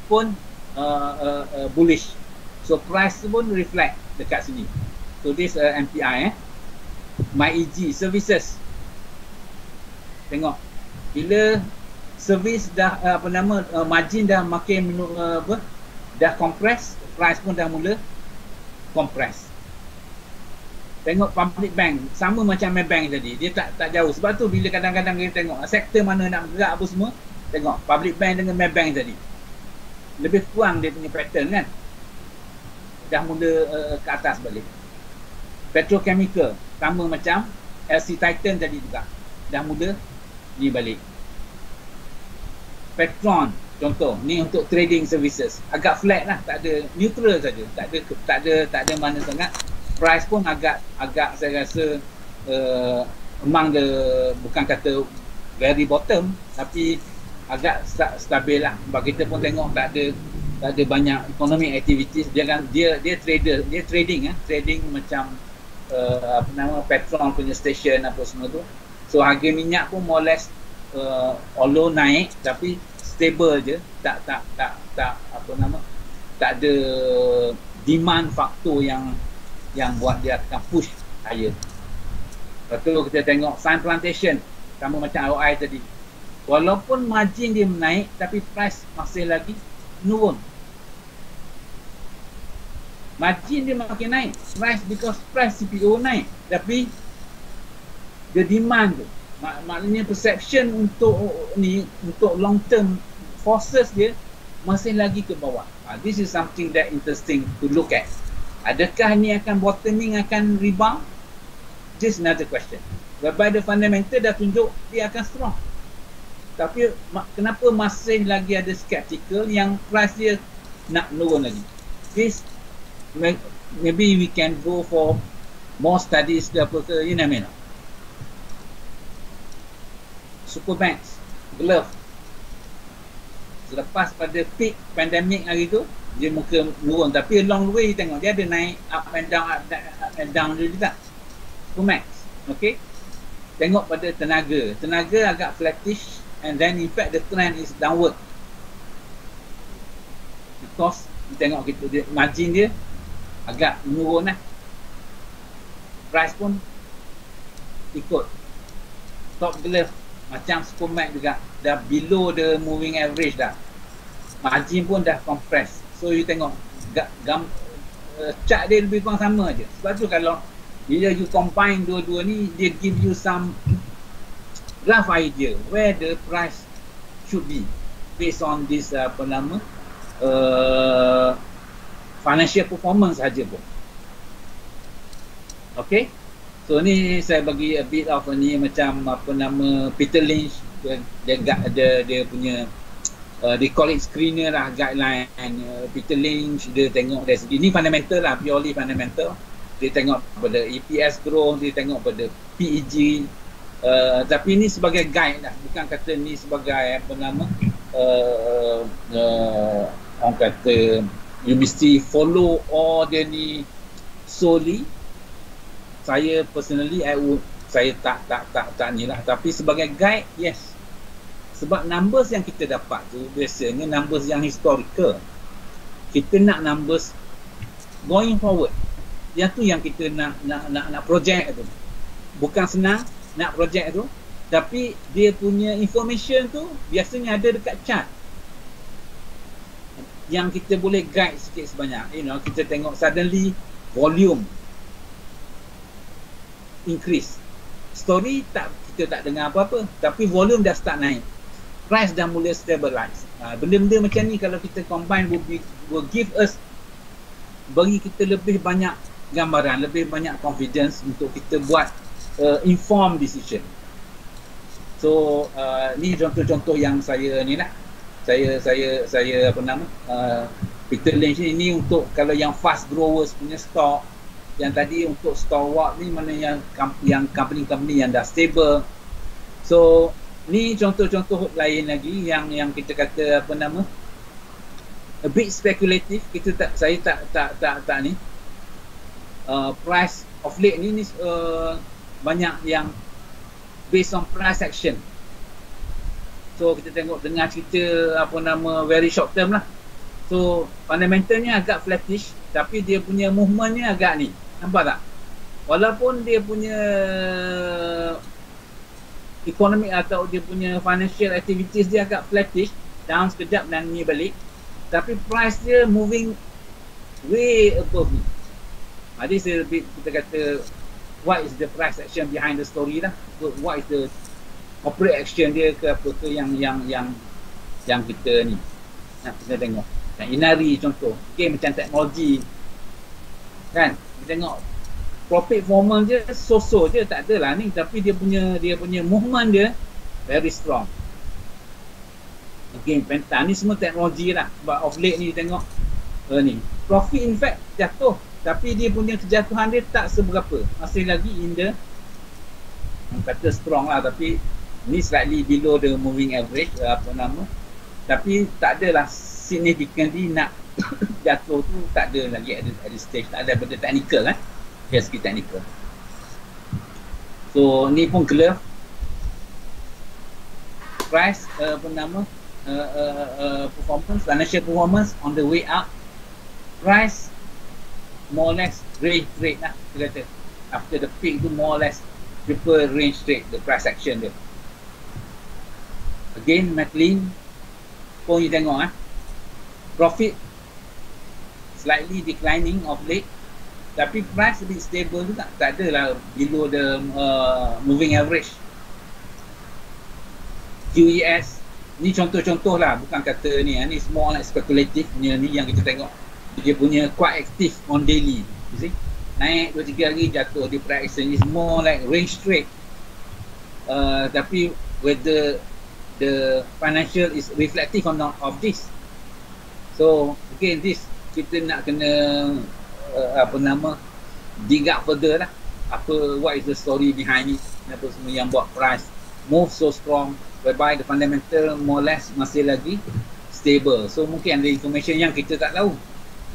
pun uh, uh, uh, bullish. So price pun reflect dekat sini. So this uh, MPI eh. MyEG services. Tengok bila service dah uh, apa nama uh, margin dah makin uh, apa dah compress price pun dah mula compress tengok public bank sama macam bank tadi dia tak tak jauh sebab tu bila kadang-kadang kita tengok sektor mana nak bergerak apa semua tengok public bank dengan bank tadi lebih kurang dia punya pattern kan? Dah mula uh, ke atas balik. Petrochemical sama macam LC Titan tadi juga. Dah mula ni balik. Petron contoh ni untuk trading services. Agak flat lah tak ada neutral saja. Tak ada tak ada tak ada mana sangat. Price pun agak agak saya rasa uh, among the bukan kata very bottom tapi agak stabil lah. Sebab kita pun tengok tak ada tak ada banyak economic activities. Dia kan dia dia trader dia trading ah trading macam uh, apa nama petrol punya station apa semua tu. So harga minyak pun more or less uh, although naik tapi stable je. Tak tak tak tak apa nama tak ada demand faktor yang yang buat dia akan push higher. Lepas tu kita tengok sun plantation. sama macam ROI tadi walaupun margin dia menaik tapi price masih lagi menurun. Margin dia makin naik price because price CPO naik tapi the demand tu. Mak- maknanya perception untuk ni untuk long term forces dia masih lagi ke bawah. Uh, this is something that interesting to look at. Adakah ni akan bottoming akan rebound? Just another question. Whereby the fundamental dah tunjuk dia akan strong tapi ma- kenapa masih lagi ada skeptical yang price dia nak menurun lagi this may- maybe we can go for more studies ke apa ke you know what I mean Supermax, glove. Selepas pada peak pandemik hari tu, dia muka turun. Tapi along the way, tengok dia ada naik up and down, up, up and down dia juga. Supermax. Okay. Tengok pada tenaga. Tenaga agak flattish and then in fact the trend is downward. Because tengok kita dia, margin dia agak menurun lah. Price pun ikut. Top glove macam Supermax juga dah below the moving average dah margin pun dah compress so you tengok ga, gam, uh, chart dia lebih kurang sama je sebab tu kalau bila you combine dua-dua ni dia give you some rough idea where the price should be based on this uh, apa nama uh, financial performance saja pun. Okay? So ni saya bagi a bit of ni macam apa nama Peter Lynch dia dia dia, dia punya uh, they call it screener lah guideline uh, Peter Lynch dia tengok dari segi ni fundamental lah purely fundamental. Dia tengok pada EPS growth dia tengok pada PEG uh, tapi ni sebagai guide lah. Bukan kata ni sebagai apa nama uh, uh, orang kata you mesti follow all dia ni solely. Saya personally I would saya tak tak tak tak ni lah. Tapi sebagai guide yes. Sebab numbers yang kita dapat tu biasanya numbers yang historical. Kita nak numbers going forward. Yang tu yang kita nak nak nak, nak project tu. Bukan senang nak project tu tapi dia punya information tu biasanya ada dekat chart yang kita boleh guide sikit sebanyak. You know kita tengok suddenly volume increase. Story tak kita tak dengar apa-apa tapi volume dah start naik. Price dah mula stabilize. Ha, benda-benda macam ni kalau kita combine will, be, will give us bagi kita lebih banyak gambaran lebih banyak confidence untuk kita buat uh, informed decision. So uh, ni contoh-contoh yang saya ni lah saya saya saya apa nama uh, Peter Lynch ni, ni untuk kalau yang fast growers punya stock yang tadi untuk stalwart ni mana yang yang company-company yang dah stable. So ni contoh-contoh lain lagi yang yang kita kata apa nama a bit speculative. Kita tak saya tak tak tak tak ni. Uh, price of late ni ni uh, banyak yang based on price action. So kita tengok dengar cerita apa nama very short term lah. So fundamentalnya agak flattish tapi dia punya movementnya agak ni. Nampak tak? Walaupun dia punya ekonomi atau dia punya financial activities dia agak flattish down sekejap dan ni balik tapi price dia moving way above ni. Ha, this is a bit kita kata what is the price action behind the story lah. What is the corporate action dia ke apa ke yang yang yang yang kita ni. Nak kita tengok. Yang inari contoh. Okay, macam teknologi. Kan? Kita tengok profit performance dia so-so je tak adalah ni. Tapi dia punya dia punya movement dia very strong. Again Penta ni semua teknologi lah. Sebab of late ni tengok uh, ni. Profit in fact jatuh tapi dia punya kejatuhan dia tak seberapa. Masih lagi in the kata strong lah tapi ni slightly below the moving average uh, apa nama. Tapi tak adalah significantly nak [COUGHS] jatuh tu tak ada lagi ada ada stage. Tak ada benda technical kan dari segi technical. So ni pun glove price uh, apa nama uh, uh, uh, performance financial performance on the way up. Price more or less range trade lah kita kata. After the peak tu more or less people range trade the price action dia. Again McLean pun you tengok ah. Profit slightly declining of late tapi price lebih stable juga. Tak adalah below the uh, moving average. QES ni contoh-contoh lah bukan kata ni ah, ni semua like speculative ni, ni yang kita tengok dia punya quite active on daily you see. Naik 2-3 hari jatuh. Dia price ni semua like range trade. Uh, tapi whether the financial is reflective on of this. So again this kita nak kena uh, apa nama dig up further lah. Apa what is the story behind it? Apa semua yang buat price move so strong? Whereby the fundamental more or less masih lagi stable. So mungkin ada information yang kita tak tahu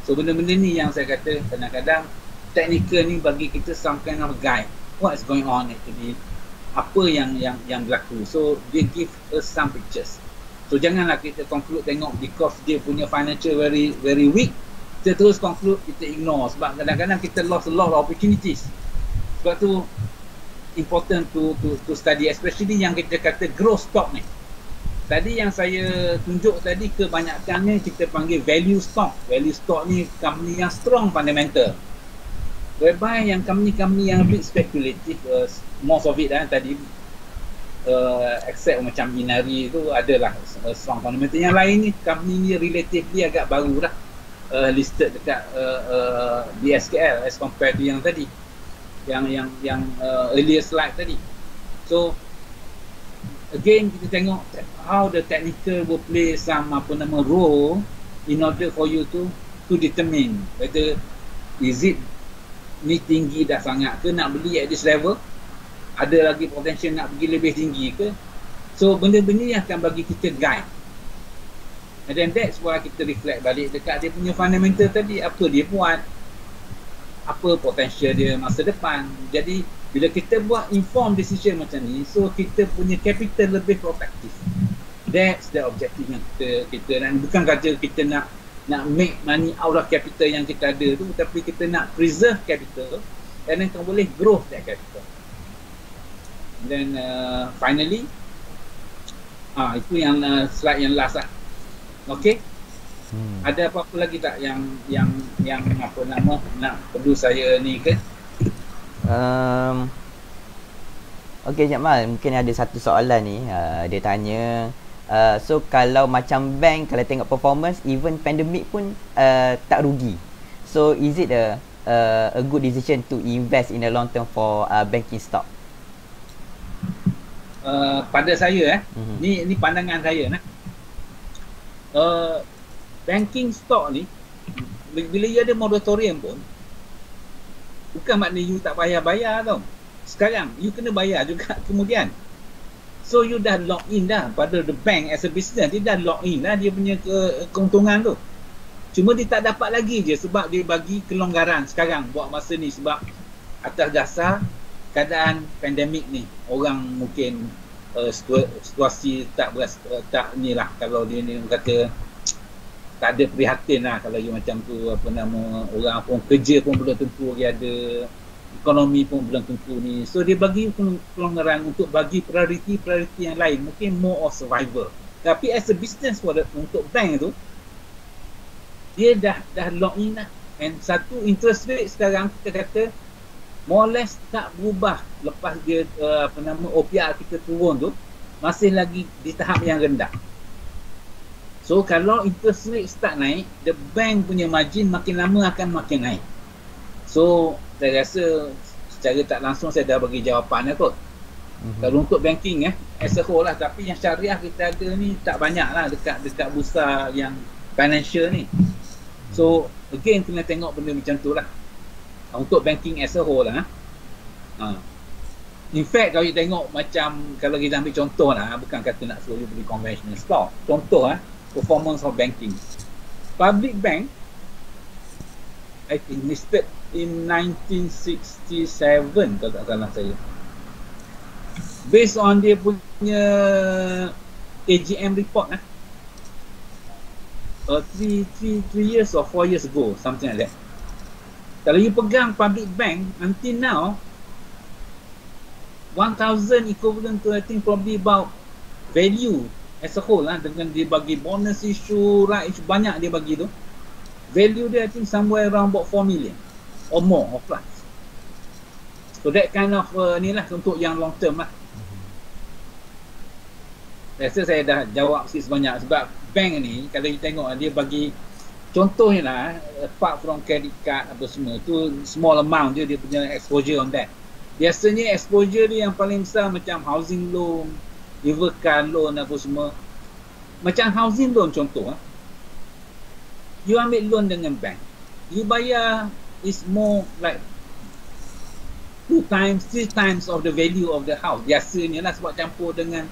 so benda-benda ni yang saya kata kadang-kadang technical ni bagi kita some kind of guide what is going on actually apa yang yang yang berlaku. So they give us some pictures. So janganlah kita conclude tengok because dia punya financial very very weak kita terus conclude kita ignore. Sebab kadang-kadang kita lost a lot of opportunities. Sebab tu important to to to study especially yang kita kata growth stock ni tadi yang saya tunjuk tadi kebanyakannya kita panggil value stock. Value stock ni company yang strong fundamental. Whereby yang company-company yang bit speculative uh, most of it lah tadi uh, except macam Inari tu adalah uh, strong fundamental. Yang lain ni company ni relatively agak baru lah uh, listed dekat uh, uh, di SKL as compared to yang tadi. Yang yang yang uh, earlier slide tadi. So again kita tengok how the technical will play some apa nama role in order for you to to determine whether is it ni tinggi dah sangat ke nak beli at this level? Ada lagi potential nak pergi lebih tinggi ke? So benda-benda yang akan bagi kita guide. And then that's why kita reflect balik dekat dia punya fundamental tadi. Apa dia buat? Apa potential dia masa depan? Jadi bila kita buat informed decision macam ni so kita punya capital lebih protective that's the objective yang kita kita dan bukan kata kita nak nak make money out of capital yang kita ada tu tapi kita nak preserve capital dan then kita boleh grow that capital and then uh, finally ah itu yang uh, slide yang last lah Okey. Hmm. Ada apa-apa lagi tak yang yang yang apa nama nak perlu saya ni ke? Um Okey Cik Mal, mungkin ada satu soalan ni. Uh, dia tanya uh, so kalau macam bank kalau tengok performance even pandemic pun uh, tak rugi. So is it a uh, a good decision to invest in the long term for uh, banking stock? Uh, pada saya eh, mm-hmm. ni ni pandangan saya nah uh, banking stock ni bila ia ada moratorium pun bukan maknanya you tak payah bayar tau. Sekarang you kena bayar juga [LAUGHS] kemudian. So you dah lock in dah pada the bank as a business. Dia dah lock in dah dia punya ke, keuntungan tu. Cuma dia tak dapat lagi je sebab dia bagi kelonggaran sekarang buat masa ni sebab atas dasar keadaan pandemik ni. Orang mungkin uh, situasi tak beras, uh, tak ni lah kalau dia ni kata tak ada prihatin lah kalau dia macam tu apa nama orang pun kerja pun belum tentu dia ada ekonomi pun belum tentu ni. So dia bagi pelonggaran untuk bagi prioriti-prioriti yang lain. Mungkin more of survival. Tapi as a business for the, untuk bank tu dia dah dah lock in lah. And satu interest rate sekarang kita kata more or less tak berubah lepas dia uh, apa nama OPR kita turun tu masih lagi di tahap yang rendah. So kalau interest rate start naik, the bank punya margin makin lama akan makin naik. So saya rasa secara tak langsung saya dah bagi jawapan kot. Mm-hmm. Kalau untuk banking eh, as a whole lah. Tapi yang syariah kita ada ni tak banyak lah dekat, dekat bursa yang financial ni. So again kena tengok benda macam tu lah untuk banking as a whole lah. Ha. In fact kalau kita tengok macam kalau kita ambil contoh lah bukan kata nak suruh beli conventional stock. Contoh ah performance of banking. Public bank I think listed in 1967 kalau tak salah saya. Based on dia punya AGM report lah. Uh, three, three, three years or four years ago, something like that. Kalau you pegang public bank until now 1000 equivalent to I think probably about value as a whole lah dengan dia bagi bonus issue right issue banyak dia bagi tu value dia I think somewhere around about 4 million or more or plus so that kind of uh, ni lah untuk yang long term lah. Rasa saya dah jawab sikit sebanyak sebab bank ni kalau kita tengok dia bagi contohnya lah apart from credit card apa semua tu small amount je dia punya exposure on that. Biasanya exposure dia yang paling besar macam housing loan Evercar loan apa semua. Macam housing loan contoh ah. you ambil loan dengan bank you bayar is more like two times, three times of the value of the house. Biasanya lah sebab campur dengan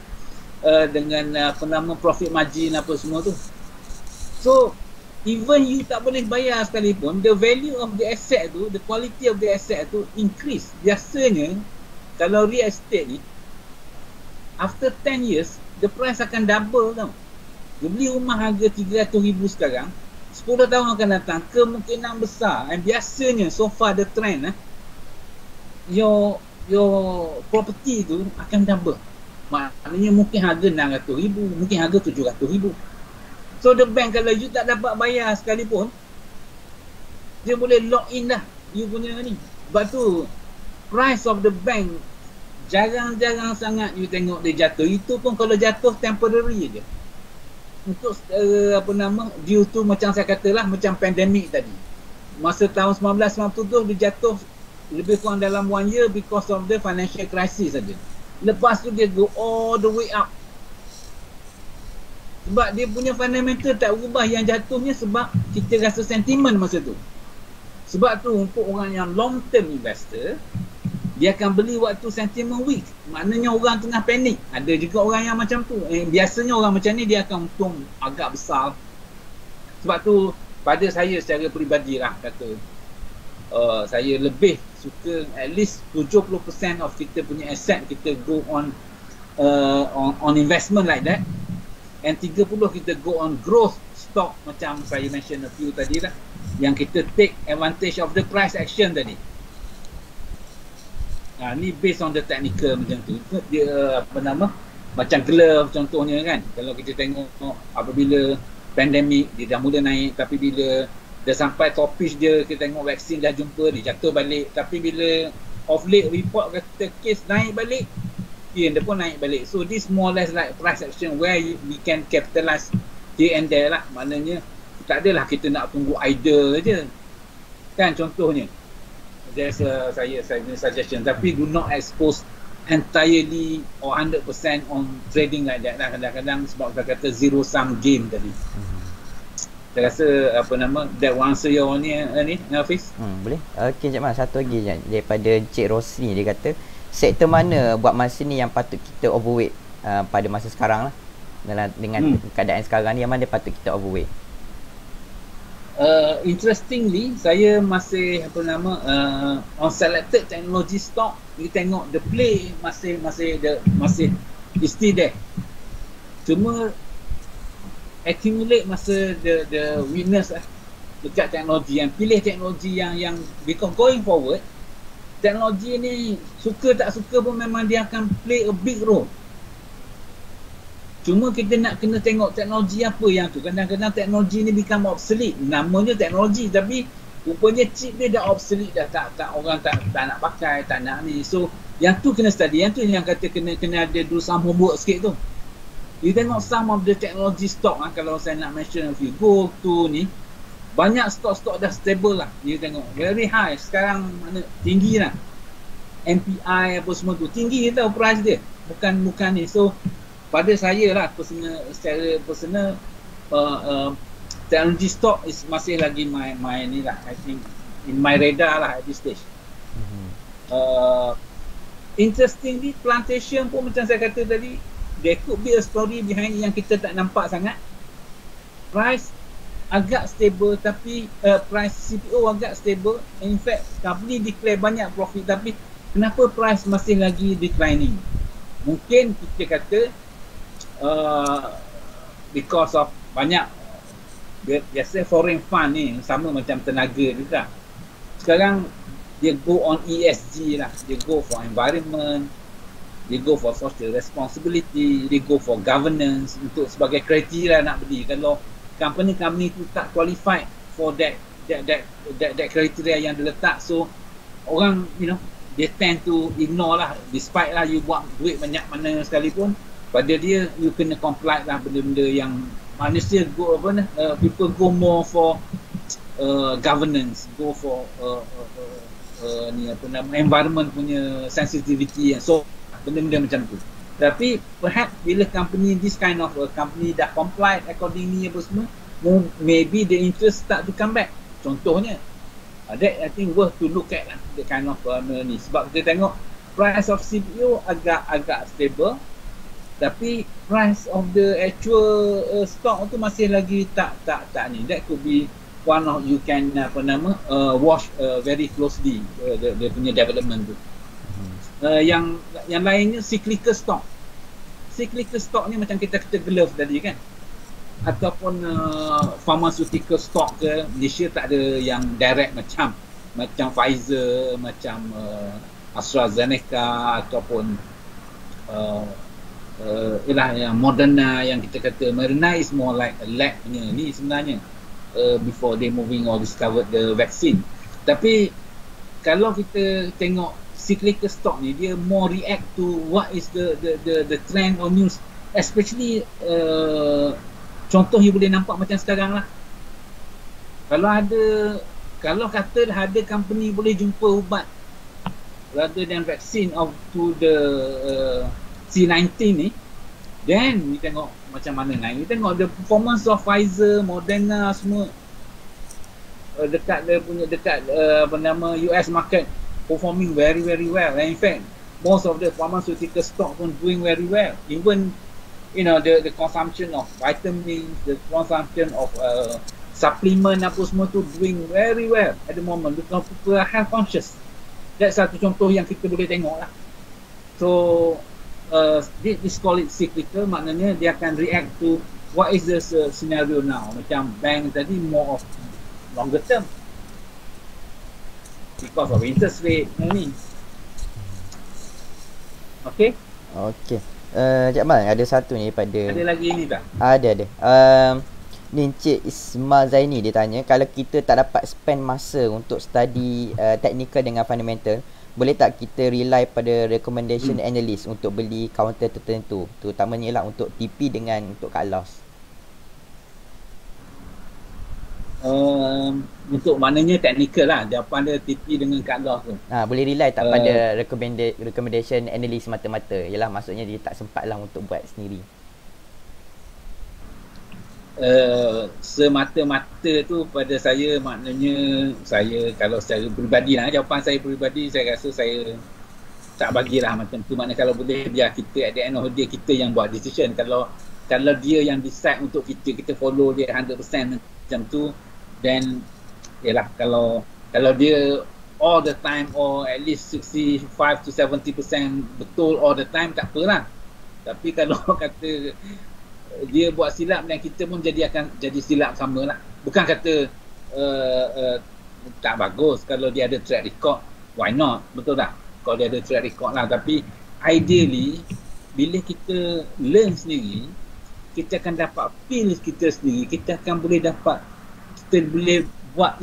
uh, dengan uh, nama profit margin apa semua tu. So even you tak boleh bayar sekalipun the value of the asset tu the quality of the asset tu increase. Biasanya kalau real estate ni after 10 years the price akan double tau. Dia beli rumah harga 300 ribu sekarang 10 tahun akan datang kemungkinan besar and biasanya so far the trend eh, your your property tu akan double. Maknanya mungkin harga 600 ribu mungkin harga 700 ribu. So the bank kalau you tak dapat bayar sekalipun dia boleh lock in dah you punya ni. Sebab tu price of the bank jarang-jarang sangat you tengok dia jatuh. Itu pun kalau jatuh temporary je. Untuk uh, apa nama due tu macam saya katalah macam pandemik tadi. Masa tahun 1997 dia jatuh lebih kurang dalam one year because of the financial crisis saja. Lepas tu dia go all the way up. Sebab dia punya fundamental tak berubah. Yang jatuhnya sebab kita rasa sentimen masa tu. Sebab tu untuk orang yang long term investor dia akan beli waktu sentiment weak. Maknanya orang tengah panik. Ada juga orang yang macam tu. Eh, biasanya orang macam ni dia akan untung agak besar. Sebab tu pada saya secara peribadi lah kata uh, saya lebih suka at least 70% of kita punya asset kita go on uh, on, on investment like that. And 30 kita go on growth stock macam saya mention a few tadi lah yang kita take advantage of the price action tadi Ha, ni based on the technical macam tu. Dia apa nama? Macam glove contohnya kan. Kalau kita tengok apabila pandemik dia dah mula naik tapi bila dah sampai topis dia kita tengok vaksin dah jumpa dia jatuh balik tapi bila off late report kata case naik balik dia, dia pun naik balik so this more or less like price action where you, we can capitalize here and there lah maknanya tak adalah kita nak tunggu idle je kan contohnya there's a saya saya suggestion. Tapi do not expose entirely or 100% on trading like that. Lah kadang-kadang sebab saya kata zero sum game tadi. Hmm. saya rasa apa nama that will answer your ni uh, ni Hafiz? Hmm, boleh. Ok Encik Mas satu lagi je. Daripada Cik Rosni dia kata sektor mana buat masa ni yang patut kita overweight uh, pada masa sekarang lah? Dengan, dengan hmm. keadaan sekarang ni yang mana patut kita overweight uh, interestingly saya masih apa nama uh, on selected technology stock. Kita tengok the play masih masih the masih is still there. Cuma accumulate masa the the winners lah dekat teknologi yang pilih teknologi yang yang because going forward teknologi ni suka tak suka pun memang dia akan play a big role Cuma kita nak kena tengok teknologi apa yang tu. Kadang-kadang teknologi ni become obsolete. Namanya teknologi tapi rupanya chip dia dah obsolete dah. Tak, tak orang tak, tak nak pakai, tak nak ni. So yang tu kena study. Yang tu yang kata kena kena ada do some homework sikit tu. You tengok some of the technology stock ha, kalau saya nak mention a few. Go to ni. Banyak stock-stock dah stable lah. You tengok. Very high. Sekarang mana tinggi lah. MPI apa semua tu. Tinggi tau price dia. Bukan bukan ni. So pada saya lah personal secara personal uh, uh, technology stock is masih lagi my my ni lah I think in my radar lah at this stage. Mm-hmm. Uh, interestingly plantation pun macam saya kata tadi there could be a story behind yang kita tak nampak sangat. Price agak stable tapi uh, price CPO agak stable. In fact company declare banyak profit tapi kenapa price masih lagi declining? Mungkin kita kata uh, because of banyak biasa foreign fund ni sama macam tenaga juga sekarang dia go on ESG lah. Dia go for environment they go for social responsibility they go for governance untuk sebagai kriteria nak beli. Kalau company-company tu tak qualified for that that that that, that criteria yang diletak so orang you know they tend to ignore lah. Despite lah you buat duit banyak mana sekalipun pada dia you kena comply lah benda-benda yang manusia go apa ni uh, people go more for uh, governance go for uh, uh, uh, uh, ni apa nama environment punya sensitivity and so benda-benda macam tu. Tapi perhaps bila company this kind of uh, company dah comply accordingly apa semua maybe the interest start to come back. Contohnya uh, that I think worth to look at lah the kind of uh, ni. Sebab kita tengok price of CPU agak agak stable tapi price of the actual uh, stock tu masih lagi tak tak tak ni. That could be one of you can apa nama uh, watch uh, very closely uh, dia, dia punya development tu. Hmm. uh, yang yang lainnya cyclical stock. Cyclical stock ni macam kita kata glove tadi kan? Ataupun uh, pharmaceutical stock ke Malaysia tak ada yang direct macam macam Pfizer macam uh, AstraZeneca ataupun uh, uh, ialah yang Moderna yang kita kata Moderna is more like a lab punya. Ni sebenarnya uh, before they moving or discovered the vaccine. Tapi kalau kita tengok cyclical stock ni dia more react to what is the the the, the trend or news. Especially uh, contoh you boleh nampak macam sekarang lah. Kalau ada kalau kata ada company boleh jumpa ubat rather than vaccine of to the uh, C19 ni then ni tengok macam mana naik. Ni tengok the performance of Pfizer, Moderna semua. Uh, dekat dia punya dekat uh, nama US market performing very very well. And in fact most of the pharmaceutical stock pun doing very well. Even you know the the consumption of vitamins the consumption of uh, supplement apa semua tu doing very well at the moment. Because people are health conscious. That's satu contoh yang kita boleh tengok lah so uh, this, call it cyclical maknanya dia akan react to what is the scenario now. Macam bank tadi more of longer term. Because of interest rate ni okay? Okay. Uh, Cik Mal, ada satu ni pada Ada lagi ni tak? Ada, ada. Um, Ni Encik Ismail Zaini dia tanya Kalau kita tak dapat spend masa untuk study uh, technical dengan fundamental Boleh tak kita rely pada recommendation hmm. analyst untuk beli counter tertentu? Terutamanya lah untuk TP dengan untuk cut loss um, untuk maknanya teknikal lah. Jawapan dia TP dengan cut loss tu. Ha, boleh rely tak uh, pada recommendation analyst mata-mata ialah maksudnya dia tak sempat lah untuk buat sendiri Uh, semata-mata tu pada saya maknanya saya kalau secara peribadi lah jawapan saya peribadi saya rasa saya tak bagilah macam tu. Maknanya kalau boleh biar kita at the end of the day kita yang buat decision. Kalau kalau dia yang decide untuk kita kita follow dia 100% macam tu then yalah kalau kalau dia all the time or at least 65 to 70% betul all the time tak apalah. Tapi kalau [LAUGHS] kata dia buat silap dan kita pun jadi akan jadi silap sama lah bukan kata uh, uh, tak bagus kalau dia ada track record. Why not? Betul tak? Kalau dia ada track record lah. Tapi ideally bila kita learn sendiri kita akan dapat feel kita sendiri. Kita akan boleh dapat kita boleh buat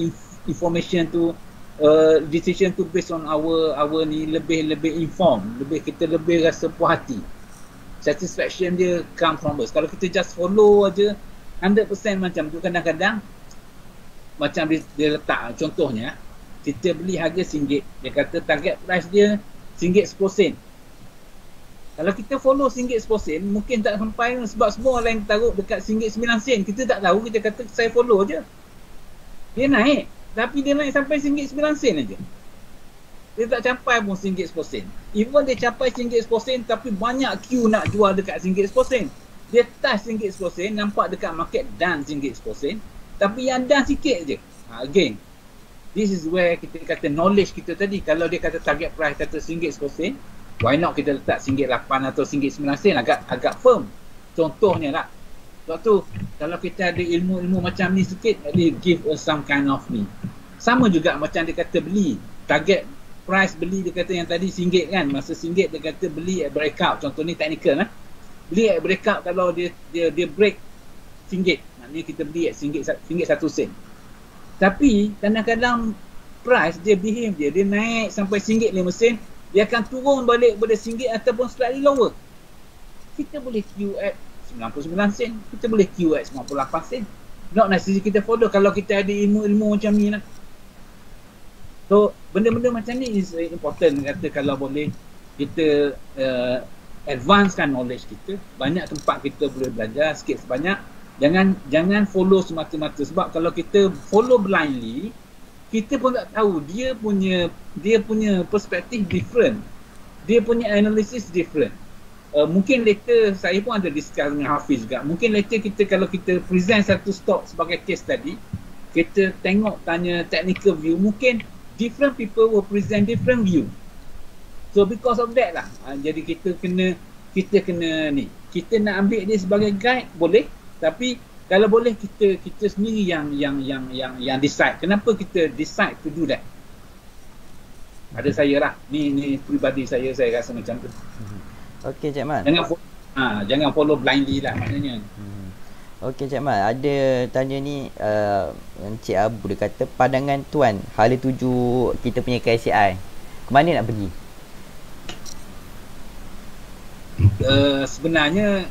information tu uh, decision tu based on our our ni lebih lebih inform lebih kita lebih rasa puas hati satisfaction dia come from us. Kalau kita just follow aja 100% macam tu kadang-kadang macam dia, dia letak contohnya kita beli harga RM1 dia kata target price dia RM1 10 kalau kita follow RM1 10 mungkin tak sampai sebab semua orang yang taruh dekat RM1 9 kita tak tahu kita kata saya follow je dia naik tapi dia naik sampai RM1.9 sen aja. Dia tak capai pun RM1.10 Even dia capai RM1.10 Tapi banyak queue nak jual dekat RM1.10 Dia touch RM1.10 Nampak dekat market dan RM1.10 Tapi yang dan sikit je. Ha, Again This is where kita kata knowledge kita tadi. Kalau dia kata target price kata RM1.10 Why not kita letak RM1.8 atau RM1.9 Agak agak firm? Contohnya lah. Sebab tu kalau kita ada ilmu-ilmu macam ni sikit, dia give us some kind of ni. Sama juga macam dia kata beli. Target price beli dia kata yang tadi singgit kan masa singgit dia kata beli at breakout. Contoh ni technical lah beli at breakout kalau dia dia dia break singgit maknanya kita beli at singgit singgit satu sen. Tapi kadang-kadang price dia behave dia dia naik sampai singgit lima sen dia akan turun balik pada singgit ataupun slightly lower. Kita boleh queue at 99 sen kita boleh queue at 98 sen. Not necessarily kita follow. Kalau kita ada ilmu-ilmu macam ni lah So benda-benda macam ni is important. Kata kalau boleh kita uh, advancekan knowledge kita banyak tempat kita boleh belajar sikit sebanyak. Jangan jangan follow semata-mata. Sebab kalau kita follow blindly kita pun tak tahu. Dia punya dia punya perspektif different. Dia punya analysis different. Uh, mungkin later saya pun ada discuss dengan Hafiz juga. Mungkin later kita kalau kita present satu stock sebagai case tadi kita tengok tanya technical view mungkin different people will present different view. So because of that lah, uh, jadi kita kena kita kena ni, kita nak ambil dia sebagai guide boleh, tapi kalau boleh kita kita sendiri yang yang yang yang yang decide. Kenapa kita decide to do that? Ada saya lah. Ni ni peribadi saya saya rasa macam tu. Okey Cik Man. Jangan ha, jangan follow blindly lah maknanya. Hmm. Okey Cik Mat, ada tanya ni uh, Encik Abu dia kata pandangan tuan hala tuju kita punya KSCI. Ke mana nak pergi? Uh, sebenarnya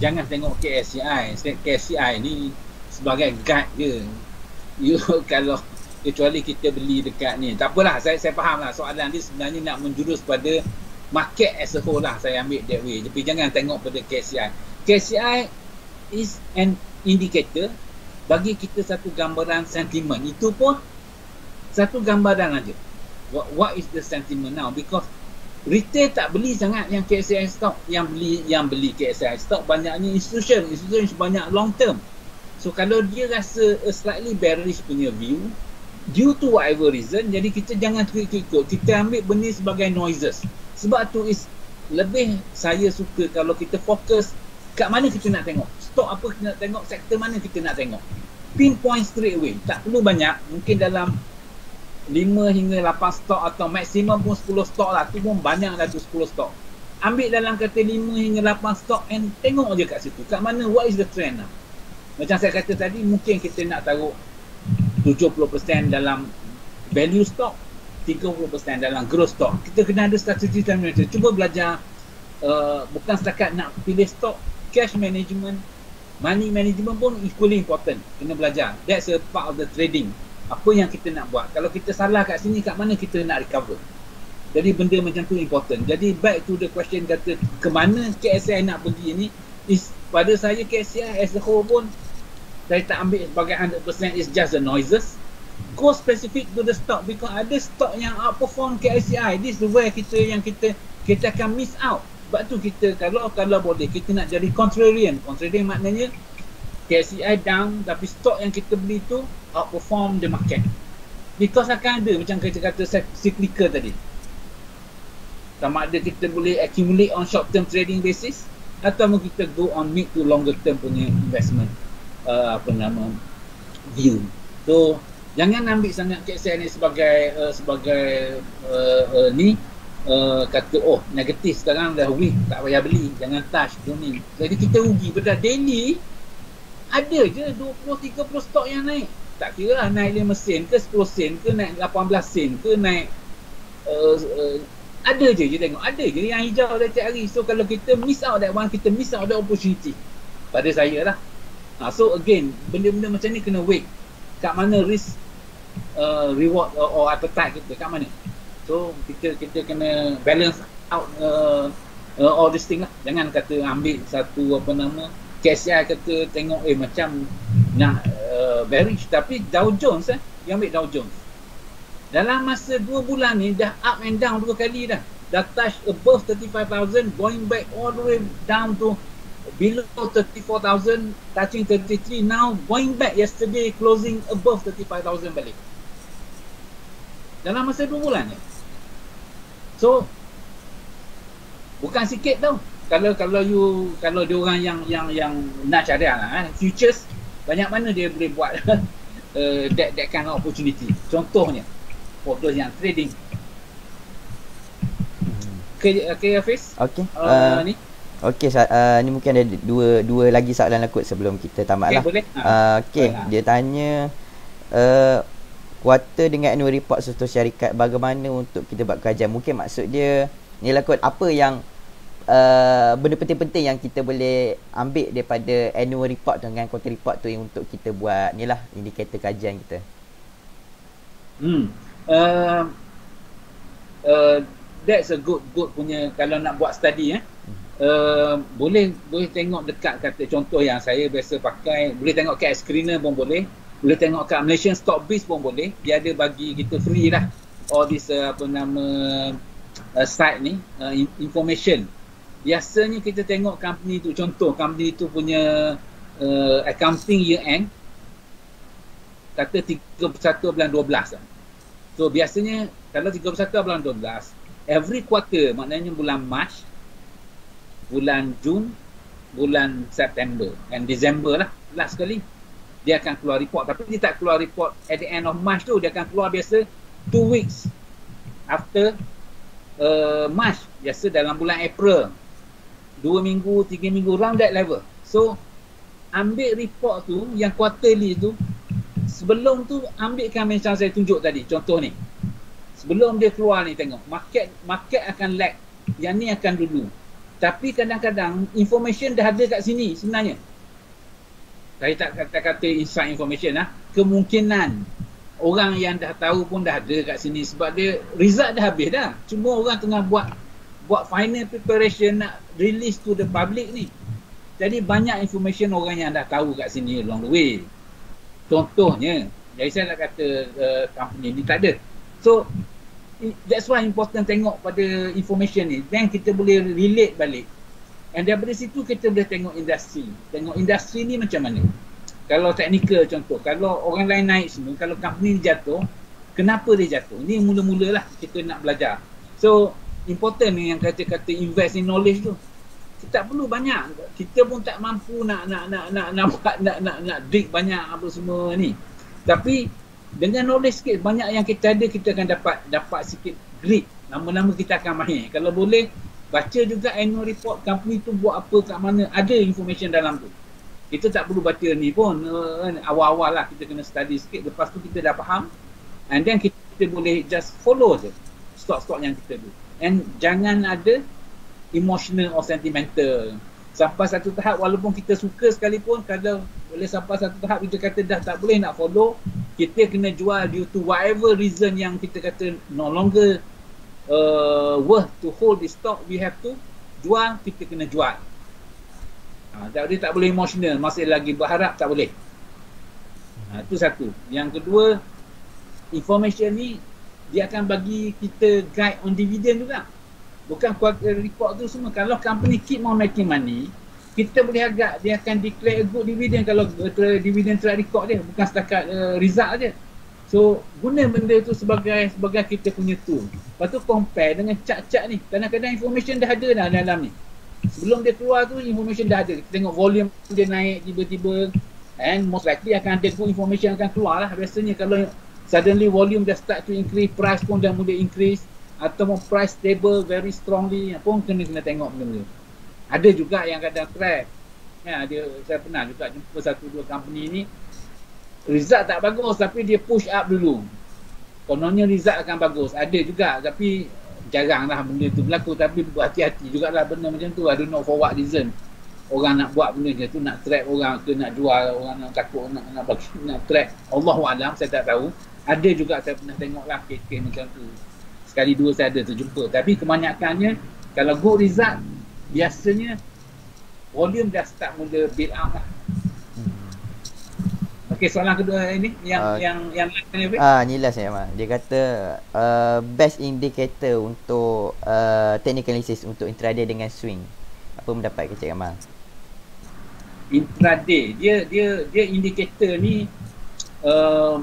jangan tengok KSCI. KSCI ni sebagai guide je. You [LAUGHS] kalau kecuali kita beli dekat ni. Tak apalah, saya saya faham lah soalan ni sebenarnya nak menjurus pada market as a whole lah saya ambil that way. Tapi jangan tengok pada KSCI. KSCI is an indicator bagi kita satu gambaran sentimen. Itu pun satu gambaran aja. What, what is the sentiment now? Because retail tak beli sangat yang KSI stock. Yang beli yang beli KSI stock banyaknya institution. Institution banyak long term. So kalau dia rasa a slightly bearish punya view due to whatever reason jadi kita jangan ikut-ikut kita ambil benda sebagai noises. Sebab tu is lebih saya suka kalau kita fokus kat mana kita nak tengok? Stok apa kita nak tengok? Sektor mana kita nak tengok? Pinpoint straight away. Tak perlu banyak. Mungkin dalam 5 hingga 8 stok atau maksimum pun 10 stok lah. Tu pun banyak dah tu 10 stok. Ambil dalam kata 5 hingga 8 stok and tengok je kat situ. Kat mana? What is the trend lah? Macam saya kata tadi mungkin kita nak taruh 70% dalam value stock 30% dalam growth stock kita kena ada strategi dan cuba belajar uh, bukan setakat nak pilih stock cash management money management pun equally important. Kena belajar. That's a part of the trading. Apa yang kita nak buat? Kalau kita salah kat sini kat mana kita nak recover? Jadi benda macam tu important. Jadi back to the question kata ke mana KSI nak pergi ni? Is pada saya KSI as a whole pun saya tak ambil sebagai 100% is just the noises. Go specific to the stock because ada stock yang outperform KSI this is where kita yang kita kita akan miss out sebab tu kita kalau kalau boleh kita nak jadi contrarian. Contrarian maknanya KSCI down tapi stok yang kita beli tu outperform the market. Because akan ada macam kita kata cyclical tadi. Sama ada kita boleh accumulate on short term trading basis atau kita go on mid to longer term punya investment uh, apa nama view. So jangan ambil sangat KSCI ni sebagai uh, sebagai uh, uh, ni uh, kata oh negatif sekarang dah weak tak payah beli jangan touch tu ni jadi kita rugi pada daily ada je 20 30 stok yang naik. Tak kira lah naik 5 sen ke 10 sen ke naik 18 sen ke naik uh, uh, ada je je tengok. Ada je yang hijau dah tiap hari so kalau kita miss out that one kita miss out that opportunity. Pada saya lah. Ha, so again benda-benda macam ni kena wait. Kat mana risk uh, reward or, or appetite kita? Kat mana So kita kita kena balance out uh, uh, all this thing lah. Jangan kata ambil satu apa nama KSI kata tengok eh macam nak uh, bearish tapi Dow Jones eh yang ambil Dow Jones. Dalam masa 2 bulan ni dah up and down dua kali dah. Dah touch above 35,000 going back all the way down to below 34,000 touching 33 now going back yesterday closing above 35,000 balik. Dalam masa 2 bulan ni. So bukan sikit tau. Kalau kalau you kalau dia orang yang yang yang nak cari lah eh, futures banyak mana dia boleh buat uh, [LAUGHS] that that kind of opportunity. Contohnya for those yang trading. Okay, okay Hafiz? Okay. Uh, uh, ni? Okay, uh, ni mungkin ada dua dua lagi soalan lah kot sebelum kita tamat okay, lah. Boleh. Uh, okay, dia tanya uh, kuarter dengan annual report suatu syarikat bagaimana untuk kita buat kajian. Mungkin maksud dia ni lah kot apa yang uh, benda penting-penting yang kita boleh ambil daripada annual report dengan quarter report tu yang untuk kita buat ni lah indikator kajian kita. Hmm. Uh, uh, that's a good good punya kalau nak buat study eh. Uh, boleh boleh tengok dekat kata contoh yang saya biasa pakai boleh tengok cat screener pun boleh boleh tengok kat Malaysian Stock Biz pun boleh. Dia ada bagi kita free lah all this uh, apa nama uh, site ni uh, information. Biasanya kita tengok company tu contoh company tu punya uh, accounting year end kata 31 bulan 12 lah. so biasanya kalau 31 bulan 12 every quarter maknanya bulan March bulan Jun, bulan September dan December lah. Last sekali dia akan keluar report. Tapi dia tak keluar report at the end of March tu. Dia akan keluar biasa 2 weeks after uh, March. Biasa dalam bulan April. 2 minggu 3 minggu round that level. So ambil report tu yang quarterly tu sebelum tu ambilkan macam saya tunjuk tadi contoh ni. Sebelum dia keluar ni tengok market market akan lag. Yang ni akan dulu. Tapi kadang-kadang information dah ada kat sini sebenarnya. Saya tak kata-kata inside information lah. Kemungkinan orang yang dah tahu pun dah ada kat sini sebab dia result dah habis dah. Cuma orang tengah buat buat final preparation nak release to the public ni. Jadi banyak information orang yang dah tahu kat sini along the way. Contohnya, jadi saya nak kata uh, company ni tak ada. So that's why important tengok pada information ni then kita boleh relate balik and daripada situ kita boleh tengok industri. Tengok industri ni macam mana? Kalau technical contoh kalau orang lain naik semua kalau company ni jatuh kenapa dia jatuh? Ni mula-mula lah kita nak belajar. So important ni yang kata-kata invest in knowledge tu. Kita tak perlu banyak. Kita pun tak mampu nak nak nak nak nak [LAUGHS] nak nak, nak, nak dig banyak apa semua ni. Tapi dengan knowledge sikit banyak yang kita ada kita akan dapat dapat sikit grip nama-nama kita akan mahir kalau boleh baca juga annual report company tu buat apa kat mana ada information dalam tu. Kita tak perlu baca ni pun uh, awal-awal lah kita kena study sikit. Lepas tu kita dah faham. And then kita boleh just follow je stock-stock yang kita do and jangan ada emotional or sentimental. Sampai satu tahap walaupun kita suka sekalipun kalau boleh sampai satu tahap kita kata dah tak boleh nak follow kita kena jual due to whatever reason yang kita kata no longer uh, worth to hold the stock we have to jual kita kena jual. Ha, tak, tak boleh emotional. Masih lagi berharap tak boleh. Ha, itu satu. Yang kedua information ni dia akan bagi kita guide on dividend juga. Bukan quarter report tu semua. Kalau company keep on making money kita boleh agak dia akan declare a good dividend kalau uh, dividend track record dia. Bukan setakat uh, result aja so guna benda tu sebagai sebagai kita punya tool. Lepas tu compare dengan chart-chart ni. Kadang-kadang information dah ada dah dalam ni. Sebelum dia keluar tu information dah ada. Kita tengok volume dia naik tiba-tiba and most likely akan ada good information akan keluar lah. Biasanya kalau suddenly volume dah start to increase price pun dah mula increase ataupun price stable very strongly pun kena kena tengok benda-benda. Ada juga yang kadang crash. Ya, dia saya pernah juga jumpa satu dua company ni result tak bagus tapi dia push up dulu. Kononnya result akan bagus. Ada juga tapi jaranglah benda tu berlaku tapi berhati-hati jugalah benda macam tu. I don't know for what reason. Orang nak buat benda macam tu nak trap orang ke nak jual orang nak takut nak nak bagi nak trap. Allahualam saya tak tahu. Ada juga saya pernah tengoklah kes-kes macam tu sekali dua saya ada terjumpa tapi kebanyakannya kalau good result biasanya volume dah start mula build up lah Okey soalan kedua ini yang uh, yang yang ni Ah ni last ni Dia kata uh, best indicator untuk uh, technical analysis untuk intraday dengan swing. Apa mendapat kecik Amal? Intraday. Dia dia dia indicator ni uh,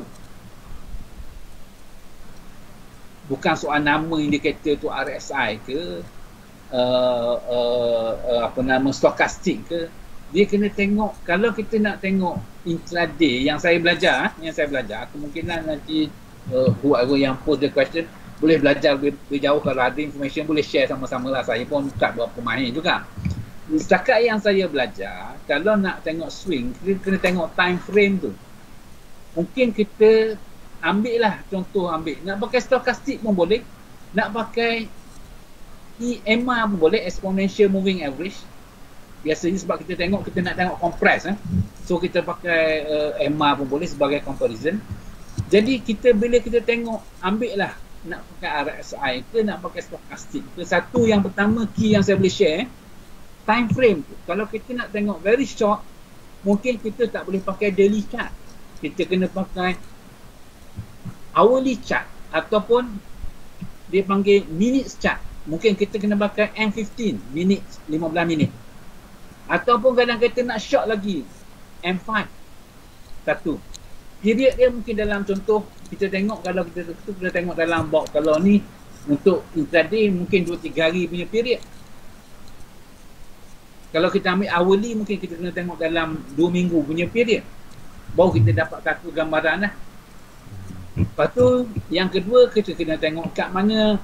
bukan soal nama indikator tu RSI ke uh, uh, uh, apa nama stokastik ke dia kena tengok kalau kita nak tengok intraday yang saya belajar yang saya belajar kemungkinan nanti uh, whoever yang post the question boleh belajar lebih, lebih jauh kalau ada information boleh share sama-sama lah. Saya pun tak berapa mahir juga. Setakat yang saya belajar kalau nak tengok swing kita kena tengok time frame tu. Mungkin kita ambil lah contoh ambil. Nak pakai stochastic pun boleh. Nak pakai EMA pun boleh exponential moving average biasanya sebab kita tengok kita nak tengok compress eh. so kita pakai uh, EMA pun boleh sebagai comparison. Jadi kita bila kita tengok ambil lah nak pakai RSI ke nak pakai stochastic ke satu yang pertama key yang saya boleh share eh, time frame. Tu kalau kita nak tengok very short mungkin kita tak boleh pakai daily chart. Kita kena pakai hourly chart ataupun dia panggil minutes chart. Mungkin kita kena pakai M15 minit 15 minit Ataupun kadang kita nak short lagi. M5 Satu. Period dia mungkin dalam contoh Kita tengok kalau kita tu kita tengok dalam box Kalau ni untuk intraday mungkin 2-3 hari punya period. Kalau kita ambil hourly mungkin kita kena tengok dalam 2 minggu punya period. Baru kita dapat satu gambaran lah. Lepas tu yang kedua kita kena tengok kat mana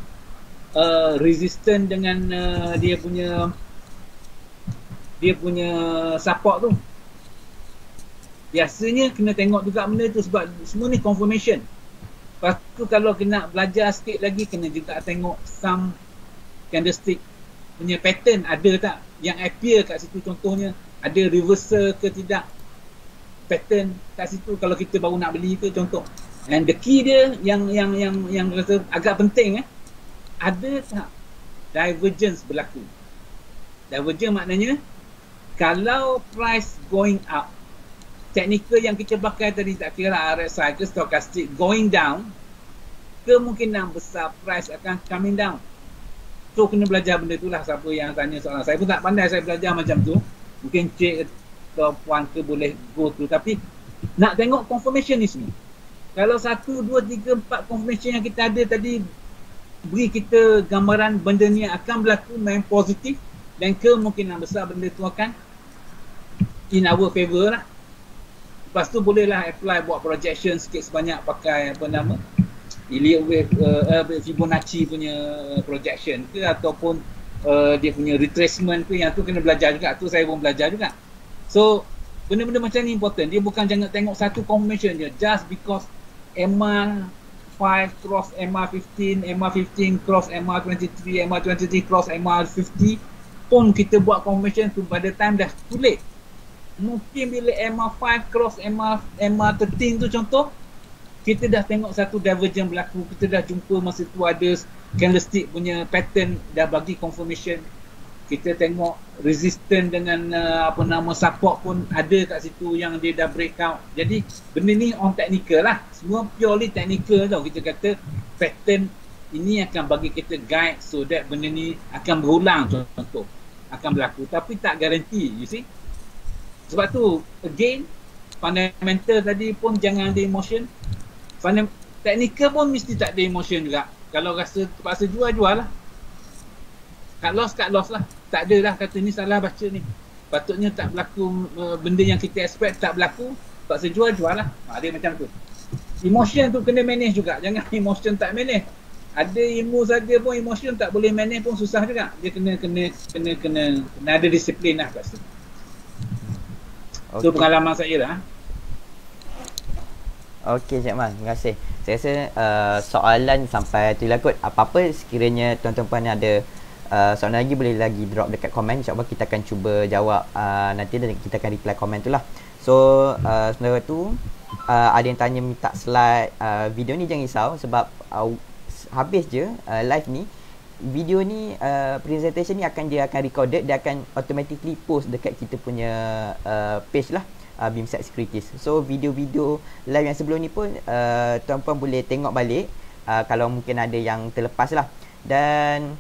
uh, resistant dengan uh, dia punya dia punya support tu. Biasanya kena tengok juga benda tu sebab semua ni confirmation. Lepas tu kalau kena belajar sikit lagi kena juga tengok some candlestick punya pattern ada tak? Yang appear kat situ contohnya ada reversal ke tidak? Pattern kat situ kalau kita baru nak beli ke contoh. And the key dia yang yang yang yang rasa agak penting eh ada tak divergence berlaku? Divergence maknanya kalau price going up teknikal yang kita pakai tadi tak kira RSI ke stochastic going down kemungkinan besar price akan coming down. So kena belajar benda tu lah siapa yang tanya soalan. Saya pun tak pandai saya belajar macam tu. Mungkin cik atau puan ke boleh go tu tapi nak tengok confirmation ni semua. Kalau satu, dua, tiga, empat confirmation yang kita ada tadi beri kita gambaran benda ni akan berlaku main positif dan kemungkinan besar benda tu akan in our favor lah. Lepas tu bolehlah apply buat projection sikit sebanyak pakai apa nama Elliott wave uh, Fibonacci punya projection ke ataupun uh, dia punya retracement tu yang tu kena belajar juga. Tu saya pun belajar juga. So benda-benda macam ni important. Dia bukan jangan tengok satu confirmation je. Just because MR 5 cross MR15 MR15 cross MR23 MR23 cross MR50 pun kita buat confirmation tu pada time dah late mungkin bila MR5 cross MR, MR13 tu contoh kita dah tengok satu divergence berlaku. Kita dah jumpa masa tu ada candlestick punya pattern dah bagi confirmation. Kita tengok resistance dengan uh, apa nama support pun ada kat situ yang dia dah break out. Jadi benda ni on technical lah. Semua purely technical tau kita kata pattern ini akan bagi kita guide so that benda ni akan berulang contoh akan berlaku. Tapi tak garanti you see. Sebab tu again fundamental tadi pun jangan ada emotion. Fundam- technical pun mesti tak ada emotion juga. Kalau rasa terpaksa jual jual lah. Cut loss cut loss lah. Tak ada lah kata ni salah baca ni. Patutnya tak berlaku uh, benda yang kita expect tak berlaku. Terpaksa jual jual lah. Ha, dia macam tu. Emotion tu kena manage juga. Jangan [LAUGHS] emotion tak manage ada ilmu saja pun emotion tak boleh manage pun susah juga dia kena kena kena kena, kena ada disiplin lah kat situ Okay. Itu pengalaman saya lah. Okey Cik Man, terima kasih. Saya rasa uh, soalan sampai tu lah kot. Apa-apa sekiranya tuan-tuan puan ada uh, soalan lagi boleh lagi drop dekat komen. InsyaAllah kita akan cuba jawab uh, nanti dan kita akan reply komen tu lah. So, uh, sebenarnya tu uh, ada yang tanya minta slide uh, video ni jangan risau sebab uh, habis je uh, live ni video ni uh, presentation ni akan dia akan recorded dia akan automatically post dekat kita punya uh, page lah uh, Bimset Securities. So video-video live yang sebelum ni pun uh, tuan-puan boleh tengok balik uh, kalau mungkin ada yang terlepas lah. Dan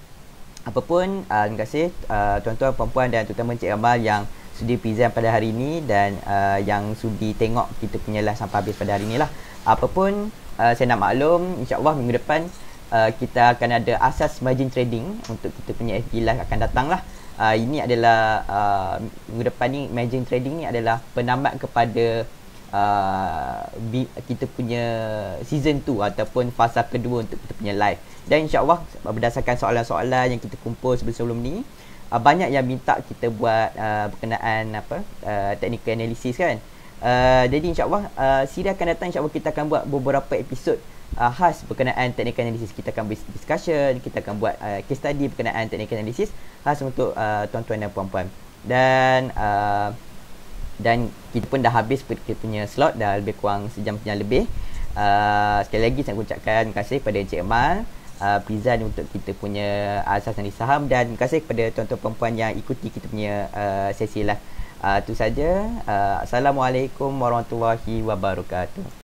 apapun uh, terima kasih uh, tuan-tuan puan-puan dan terutama Encik Ramal yang sudi present pada hari ini dan uh, yang sudi tengok kita punya live sampai habis pada hari ni lah. Apapun uh, saya nak maklum insyaAllah minggu depan uh, kita akan ada asas margin trading untuk kita punya FB live akan datang lah. Uh, ini adalah uh, minggu depan ni margin trading ni adalah penamat kepada uh, kita punya season 2 ataupun fasa kedua untuk kita punya live. Dan insya-Allah berdasarkan soalan-soalan yang kita kumpul sebelum-sebelum ni uh, banyak yang minta kita buat uh, berkenaan apa uh, technical analysis kan. Uh, jadi insya-Allah uh, siri akan datang insya-Allah kita akan buat beberapa episod khas berkenaan technical analysis. Kita akan discussion, kita akan buat uh, case study berkenaan technical analysis khas untuk uh, tuan-tuan dan puan-puan. Dan uh, dan kita pun dah habis kita punya slot dah lebih kurang sejam sejam lebih. Uh, sekali lagi saya ucapkan terima kasih kepada Encik Emal uh, Prizan untuk kita punya asas dan saham. Dan terima kasih kepada tuan-tuan perempuan yang ikuti kita punya uh, sesi lah. Uh, itu saja. Uh, Assalamualaikum warahmatullahi wabarakatuh